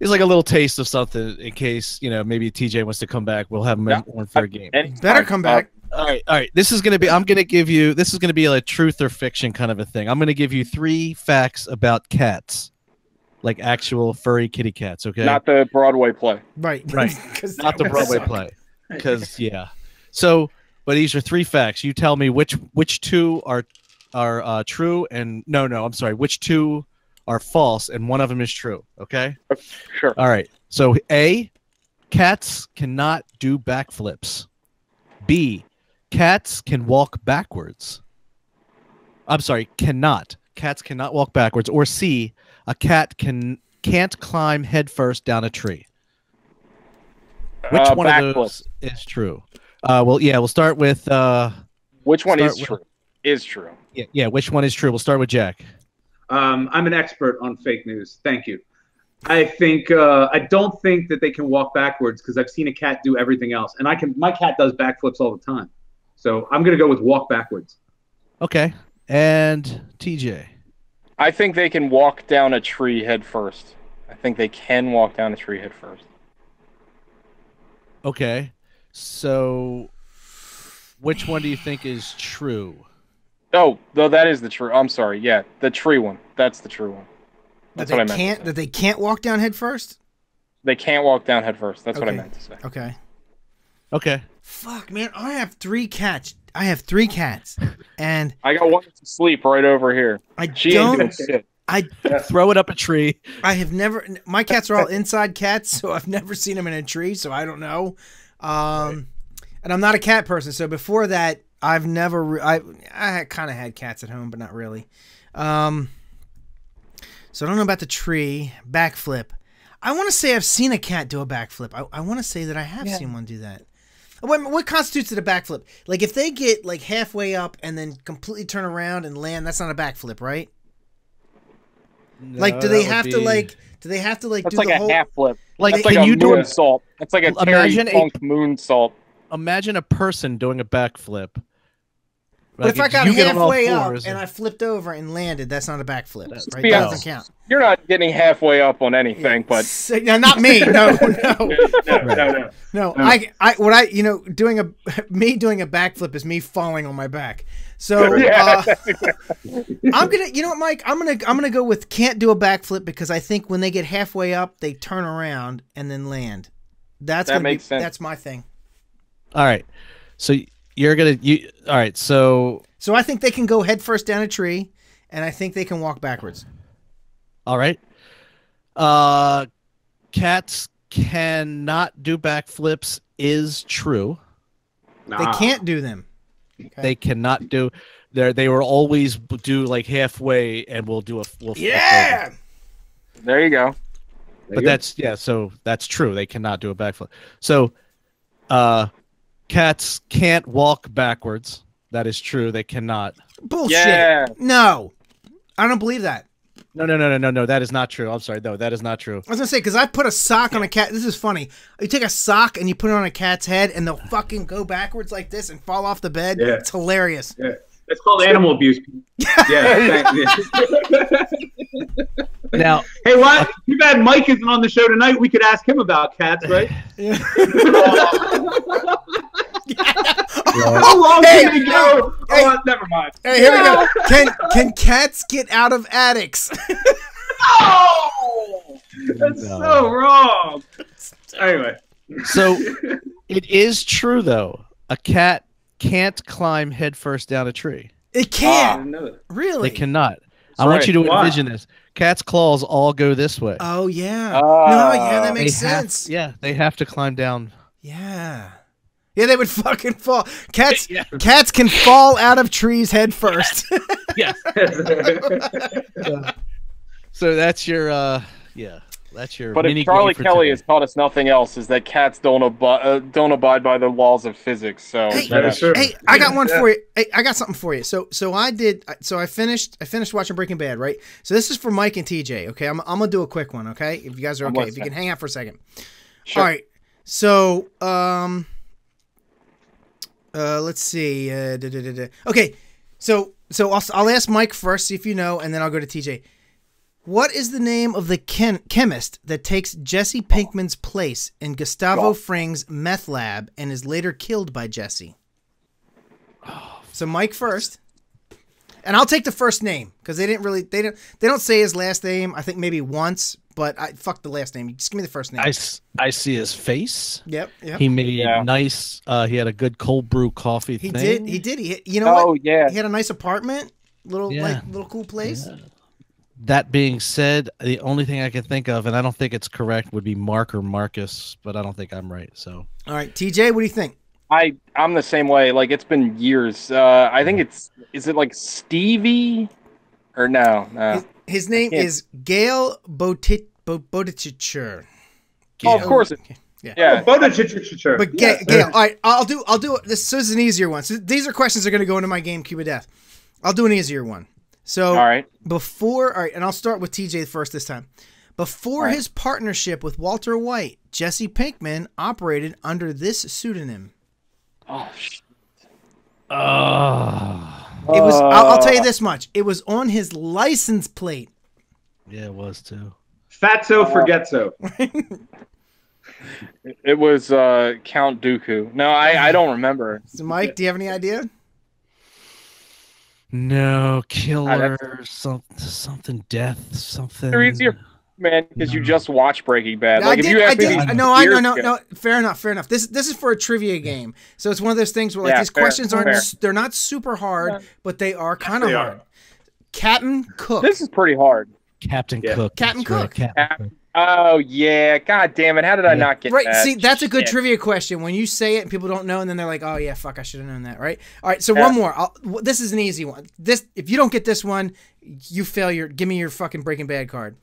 It's like a little taste of something in case you know maybe TJ wants to come back. We'll have him Yeah. on for a game. And Better come back. All right, all right. This is gonna be. I'm gonna give you. This is gonna be a truth or fiction kind of a thing. I'm gonna give you three facts about cats, like actual furry kitty cats. Okay. Not the Broadway play. Right. Right. not the Broadway suck. play. Because yeah. So, but these are three facts. You tell me which which two are are uh, true and no no I'm sorry which two are false and one of them is true. Okay. Sure. All right. So A, cats cannot do backflips. B, cats can walk backwards. I'm sorry, cannot. Cats cannot walk backwards. Or C, a cat can can't climb headfirst down a tree. Which Uh, one of those is true? Uh, well, yeah, we'll start with uh, Which one is with- true? Is true. yeah, yeah, which one is true? We'll start with Jack. Um, I'm an expert on fake news. Thank you. I think uh, I don't think that they can walk backwards because I've seen a cat do everything else, and I can. My cat does backflips all the time, so I'm gonna go with walk backwards. Okay, and TJ. I think they can walk down a tree head first. I think they can walk down a tree head first. Okay, so which one do you think is true? Oh, though that is the true. I'm sorry. Yeah, the tree one. That's the true one. That That's what I they meant. to can't that they can't walk down head first. They can't walk down head first. That's what I meant to say. Okay. Okay, Fuck, man, I have three cats. I have three cats, and I got one to sleep right over here. I She ain't doing don't. shit. I throw it up a tree. I have never. My cats are all inside cats, so I've never seen them in a tree, so I don't know. Um, and I'm not a cat person, so before that, I've never. Re- I I kind of had cats at home, but not really. Um, so I don't know about the tree backflip. I want to say I've seen a cat do a backflip. I, I want to say that I have seen one do that. What, what constitutes it a backflip? Like if they get like halfway up and then completely turn around and land, that's not a backflip, right? like, do they that would have to like? Do they have to like That's do like the a whole? half flip. like? That's Can like a you do? A, moonsault. That's like a Terry Imagine a- Funk moonsault. imagine a person doing a backflip. But if I Like, got you get on halfway up fours and I flipped over and landed, that's not a backflip, right? That doesn't count. You're not getting halfway up on anything, but So- no, not me. No, no, No, no, no. no. I, I, what I, you know, doing a me doing a backflip is me falling on my back. So yeah, uh, I'm gonna, you know what, Mike? I'm gonna, I'm gonna go with can't do a backflip because I think when they get halfway up, they turn around and then land. That's That makes be, sense. That's my thing. All right, so you're gonna you. All right, so So I think they can go head first down a tree, and I think they can walk backwards. all right. Uh, cats cannot do backflips is true. They can't do them. Okay. They cannot do. They they will always do like halfway and we'll do a we'll yeah. there you go. There but you go. that's yeah so that's true they cannot do a backflip so uh cats can't walk backwards that is true they cannot Bullshit. Yeah. No, I don't believe that. no no no no no no that is not true i'm sorry no that is not true I was gonna say because I put a sock on a cat. This is funny. You take a sock and you put it on a cat's head, and they'll fucking go backwards like this and fall off the bed. Yeah. It's hilarious. Yeah. It's called animal abuse. Yeah. now hey, what? Too bad Mike isn't on the show tonight. We could ask him about cats, right? Yeah. How long Hey, can they go? hey, oh, uh, never mind. Hey, here we go. Can can cats get out of attics? Oh, that's No. so wrong. Anyway, so it is true though a cat can't climb headfirst down a tree It can't didn't know that. really. they cannot i right. want you to Why? envision this cat's claws all go this way Oh yeah. Oh. no, yeah, that they makes have, sense. yeah they have to climb down Yeah. Yeah, they would fucking fall. Cats Yeah. cats can fall out of trees head first. yeah so that's your uh yeah that's your But mini if Charlie Kelly today. has taught us nothing else, is that cats don't abide uh, don't abide by the laws of physics. So Hey, That is true. Hey, I got one for you. Hey, I got something for you. So, so I did. So I finished. I finished watching Breaking Bad, right? So this is for Mike and TJ. Okay, I'm, I'm gonna do a quick one. Okay, if you guys are okay, if you can hang out for a second. Sure. All right. So, um, uh, let's see. Uh, da, da, da, da. Okay, so so I'll, I'll ask Mike first, see if you know, and then I'll go to TJ. What is the name of the chem- chemist that takes Jesse Pinkman's place in Gustavo God. Fring's meth lab and is later killed by Jesse? So Mike first, and I'll take the first name because they didn't really they don't they don't say his last name. I think maybe once, but I fuck the last name. Just give me the first name. I, I see his face. yep, yep. He made Yeah. nice. Uh, he had a good cold brew coffee. Thing. He thing. did. He did. He, you know Oh what? yeah. He had a nice apartment, little Yeah. like little cool place. That being said, the only thing I can think of, and I don't think it's correct, would be Mark or Marcus, but I don't think I'm right. So All right, TJ, what do you think? I I'm the same way. Like it's been years. Uh, I think it's is it like Stevie or no? No. His, his name is Gale Botit Bo- Boetticher. Oh, of course. It, Yeah. yeah. Boetticher. But Gale, Gale, all right, I'll do. I'll do. This so this is an easier one. So these are questions that are going to go into my game, Cube of Death. I'll do an easier one. So All right. before, all right, and I'll start with TJ first this time. Before All right. his partnership with Walter White, Jesse Pinkman operated under this pseudonym. Oh, sh- Oh, It was. I'll, I'll tell you Uh, this much. It was on his license plate. yeah, it was too. Fatso Forgetso. It was uh, Count Dooku. No, I I don't remember. So, Mike, do you have any idea? No Ah, killer, something, something, death, something. They're easier, man, because you just watched Breaking Bad. I Like if did. you I asked me did. these No, I no no no. Fair enough. Fair enough. This this is for a trivia game, so it's one of those things where like Yeah, these fair, questions aren't. fair. They're not super hard, Yeah. but they are kind of hard. are. Captain Cook. This is pretty hard. Captain Yeah. Cook. Captain that's right, Cook. Captain Cook. Oh yeah, god damn it! How did I Yeah. not get Right. that? See, that's a good Shit. trivia question. When you say it and people don't know, and then they're like, "Oh yeah, fuck, I should have known that." Right. All right. So Yeah. one more. I'll, this is an easy one. This, if you don't get this one, you fail your. Give me your fucking Breaking Bad card.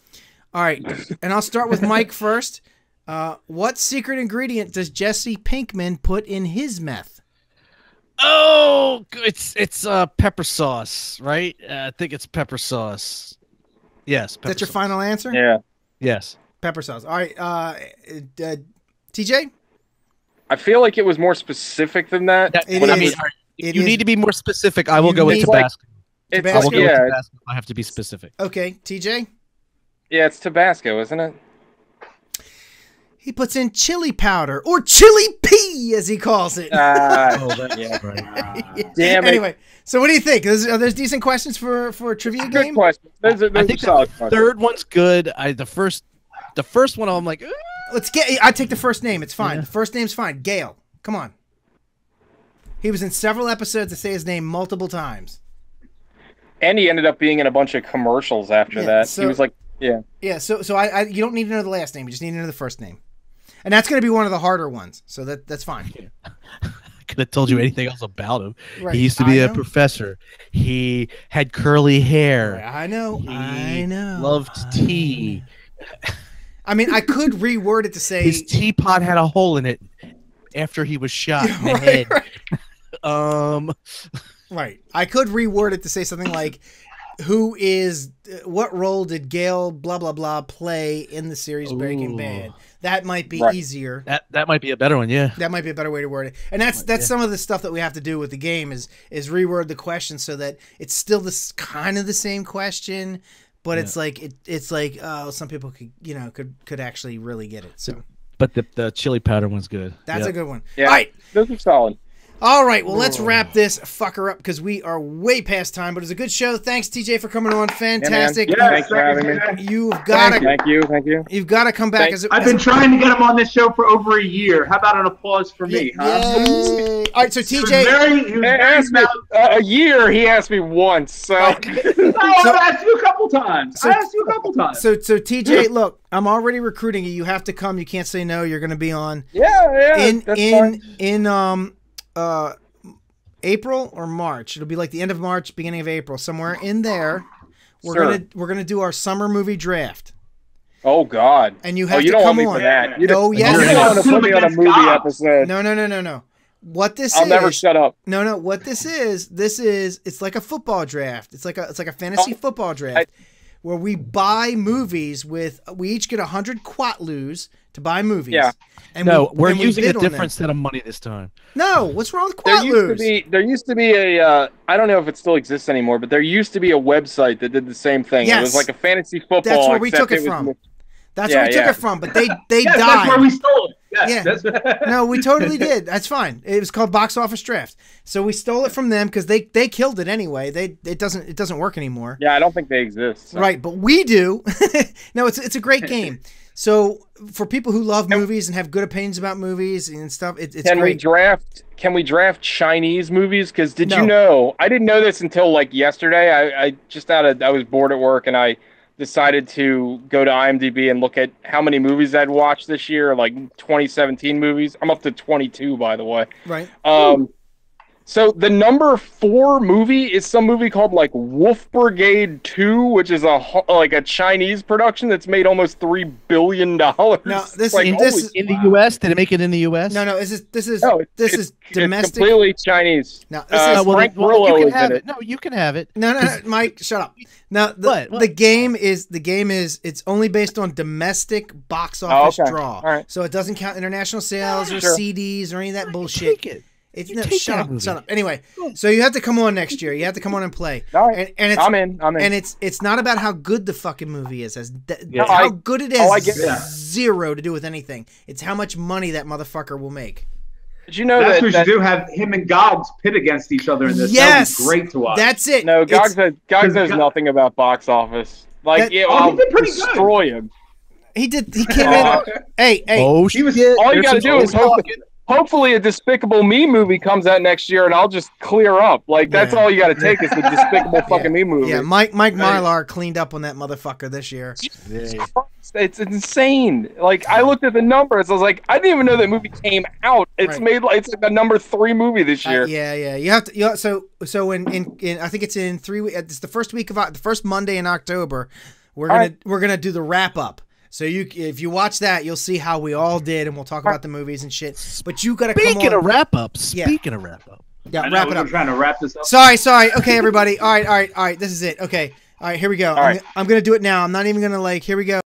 All right. and I'll start with Mike first. Uh, what secret ingredient does Jesse Pinkman put in his meth? Oh, it's it's uh pepper sauce, right? Uh, I think it's pepper sauce. Yes. Is Pepper that your sauce. final answer? Yeah, Yes. Pepper sauce. All right. Uh, uh, TJ. I feel like it was more specific than that. That- It but I mean, it you is- need to be more specific. I will You go with need- Tabasco. I will go with Tabasco. I have to be specific. Okay, TJ. yeah, it's Tabasco, isn't it? He puts in chili powder or chili pea, as he calls it. Uh, Oh, that's yeah. right. Damn it. Anyway, so what do you think? Is, are there decent questions for for a trivia Good game? question. Those are, those I are think the solid questions. third one's good. I the first, the first one I'm like. Let's get. I take the first name. It's fine. Yeah. The first name's fine. Gale. Come on. He was in several episodes to say his name multiple times. And he ended up being in a bunch of commercials after Yeah, that. so- he was like, yeah. Yeah. So so I, I you don't need to know the last name. You just need to know the first name, and that's going to be one of the harder ones. So that that's fine. I could have told you anything else about him. Right. He used to be I a know. professor. He had curly hair. I know. He I know. Loved I tea. know. I mean, I could reword it to say. His teapot had a hole in it after he was shot in the Right, head. right. Um, Right. I could reword it to say something like, "Who is uh, what role did Gale blah blah blah play in the series Breaking Ooh. Bad?" That might be Right. easier. that that might be a better one. Yeah. That might be a better way to word it. And that's that's yeah. some of the stuff that we have to do with the game is is reword the question so that it's still this kind of the same question, but it's like it it's like oh some people could you know could could actually really get it. So But the, the chili powder one's good. that's Yeah. a good one. Yeah. All right. Those are solid. All right, well, let's wrap this fucker up because we are way past time. But it's a good show. Thanks, TJ, for coming on. Fantastic. Yes, Thanks for having me. thank you. You've got to, Thank you. Thank you. you've got to come back Thank- as a. I've as been a- trying to get him on this show for over a year. How about an applause for me? huh? All right, so TJ, very, he was He very asked me uh, a year. He asked me once. So No, I've asked you a couple times. So- I asked you a couple times. so so TJ, look, I'm already recruiting you. You have to come. You can't say no. You're going to be on yeah, yeah. in that's in fine. in um uh April or March. It'll be like the end of March, beginning of April, somewhere in there. We're Sure. gonna we're gonna do our summer movie draft, Oh God. and you Oh, have you to don't come want me on. for that. You No, don't, yes, you it don't want to put me on a movie God. episode. No, no, no, no, no. What this I'll is? never shut up. No, no. What this is? This is it's like a football draft. It's like a it's like a fantasy Oh, football draft where we buy movies with we each get a hundred quatloos to buy movies. Yeah. And No, we, we, are and we using a bid on them. different set of money this time. No, what's wrong with There used to be there used to be a uh, I don't know if it still exists anymore, but there used to be a website that did the same thing. It was like a fantasy football. That's where we took it was from. more- That's Yeah, where we took it from. But they they Yes, died. that's where we stole it. Yes, Yeah. that's- no, we totally did. That's fine. It was called Box Office Draft. So we stole it from them because they they killed it anyway. They it doesn't it doesn't work anymore. Yeah, I don't think they exist. so. Right, but we do. no, it's it's a great game. So for people who love movies and have good opinions about movies and stuff, it, it's Can we draft? Can we draft Chinese movies? Because did No. you know? I didn't know this until like yesterday. I, I just out of I was bored at work and I decided to go to IMDb and look at how many movies I'd watched this year, like 2017 movies. I'm up to 22, by the way. right. Um, so the number four movie is some movie called like Wolf Brigade Two, which is a like a Chinese production that's made almost three billion dollars. No, this- like, this holy- is- In the U.S., did it make it in the U.S.? No, no, this is this this is no, it's, this it's- is it's domestic. completely Chinese. No, this Uh, is Uh, well, Frank well, Grillo you can have it. it. No, you can have it. No, no, no, Mike, shut up. Now the What? What? the game is the game is it's only based on domestic box office Oh, okay. draw. All right. So it doesn't count international sales or Sure. CDs or any of that bullshit. Take it. It's You no, shut up, shut up. Anyway, so you have to come on next year. You have to come on and play. All right. And, and it's I'm in. I'm in. and it's it's not about how good the fucking movie is. As th- Yeah. how I- good it is, oh, I get that. zero to do with anything. It's how much money that motherfucker will make. Did you know That's that? what we that should do. Have him and Gogs pit against each other in this. Yes, that would be great to watch. That's it. no, It's- Gogs, has, Gogs knows Go- nothing about box office. Like, That- yeah, Oh, I'll did pretty good. destroy him. he did. He came in. Hey, hey. Oh, He was- shit. All you gotta do is old hope- talking. Hopefully, a Despicable Me movie comes out next year, and I'll just clear up. Like that's Yeah. all you got to take is the Despicable fucking Me movie. Yeah, Mike Mike Right. Mylar cleaned up on that motherfucker this year. It's insane. Like I looked at the numbers, I was like, I didn't even know that movie came out. It's Right. made like it's like the number three movie this Uh, year. yeah, yeah. You have to. You have, so so in, in in I think it's in three weeks. It's the first week of the first Monday in October. We're All gonna right. we're gonna do the wrap up. So you if you watch that, you'll see how we all did, and we'll talk about the movies and shit. But you gotta come Speaking on. of wrap up, Yeah. speaking of wrap up, yeah, I know, wrap we it were up. trying to wrap this up. Sorry, sorry. Okay, everybody. All right, all right, all right. This is it. Okay. All right, here we go. I'm, right. I'm gonna do it now. I'm not even gonna like. Here we go.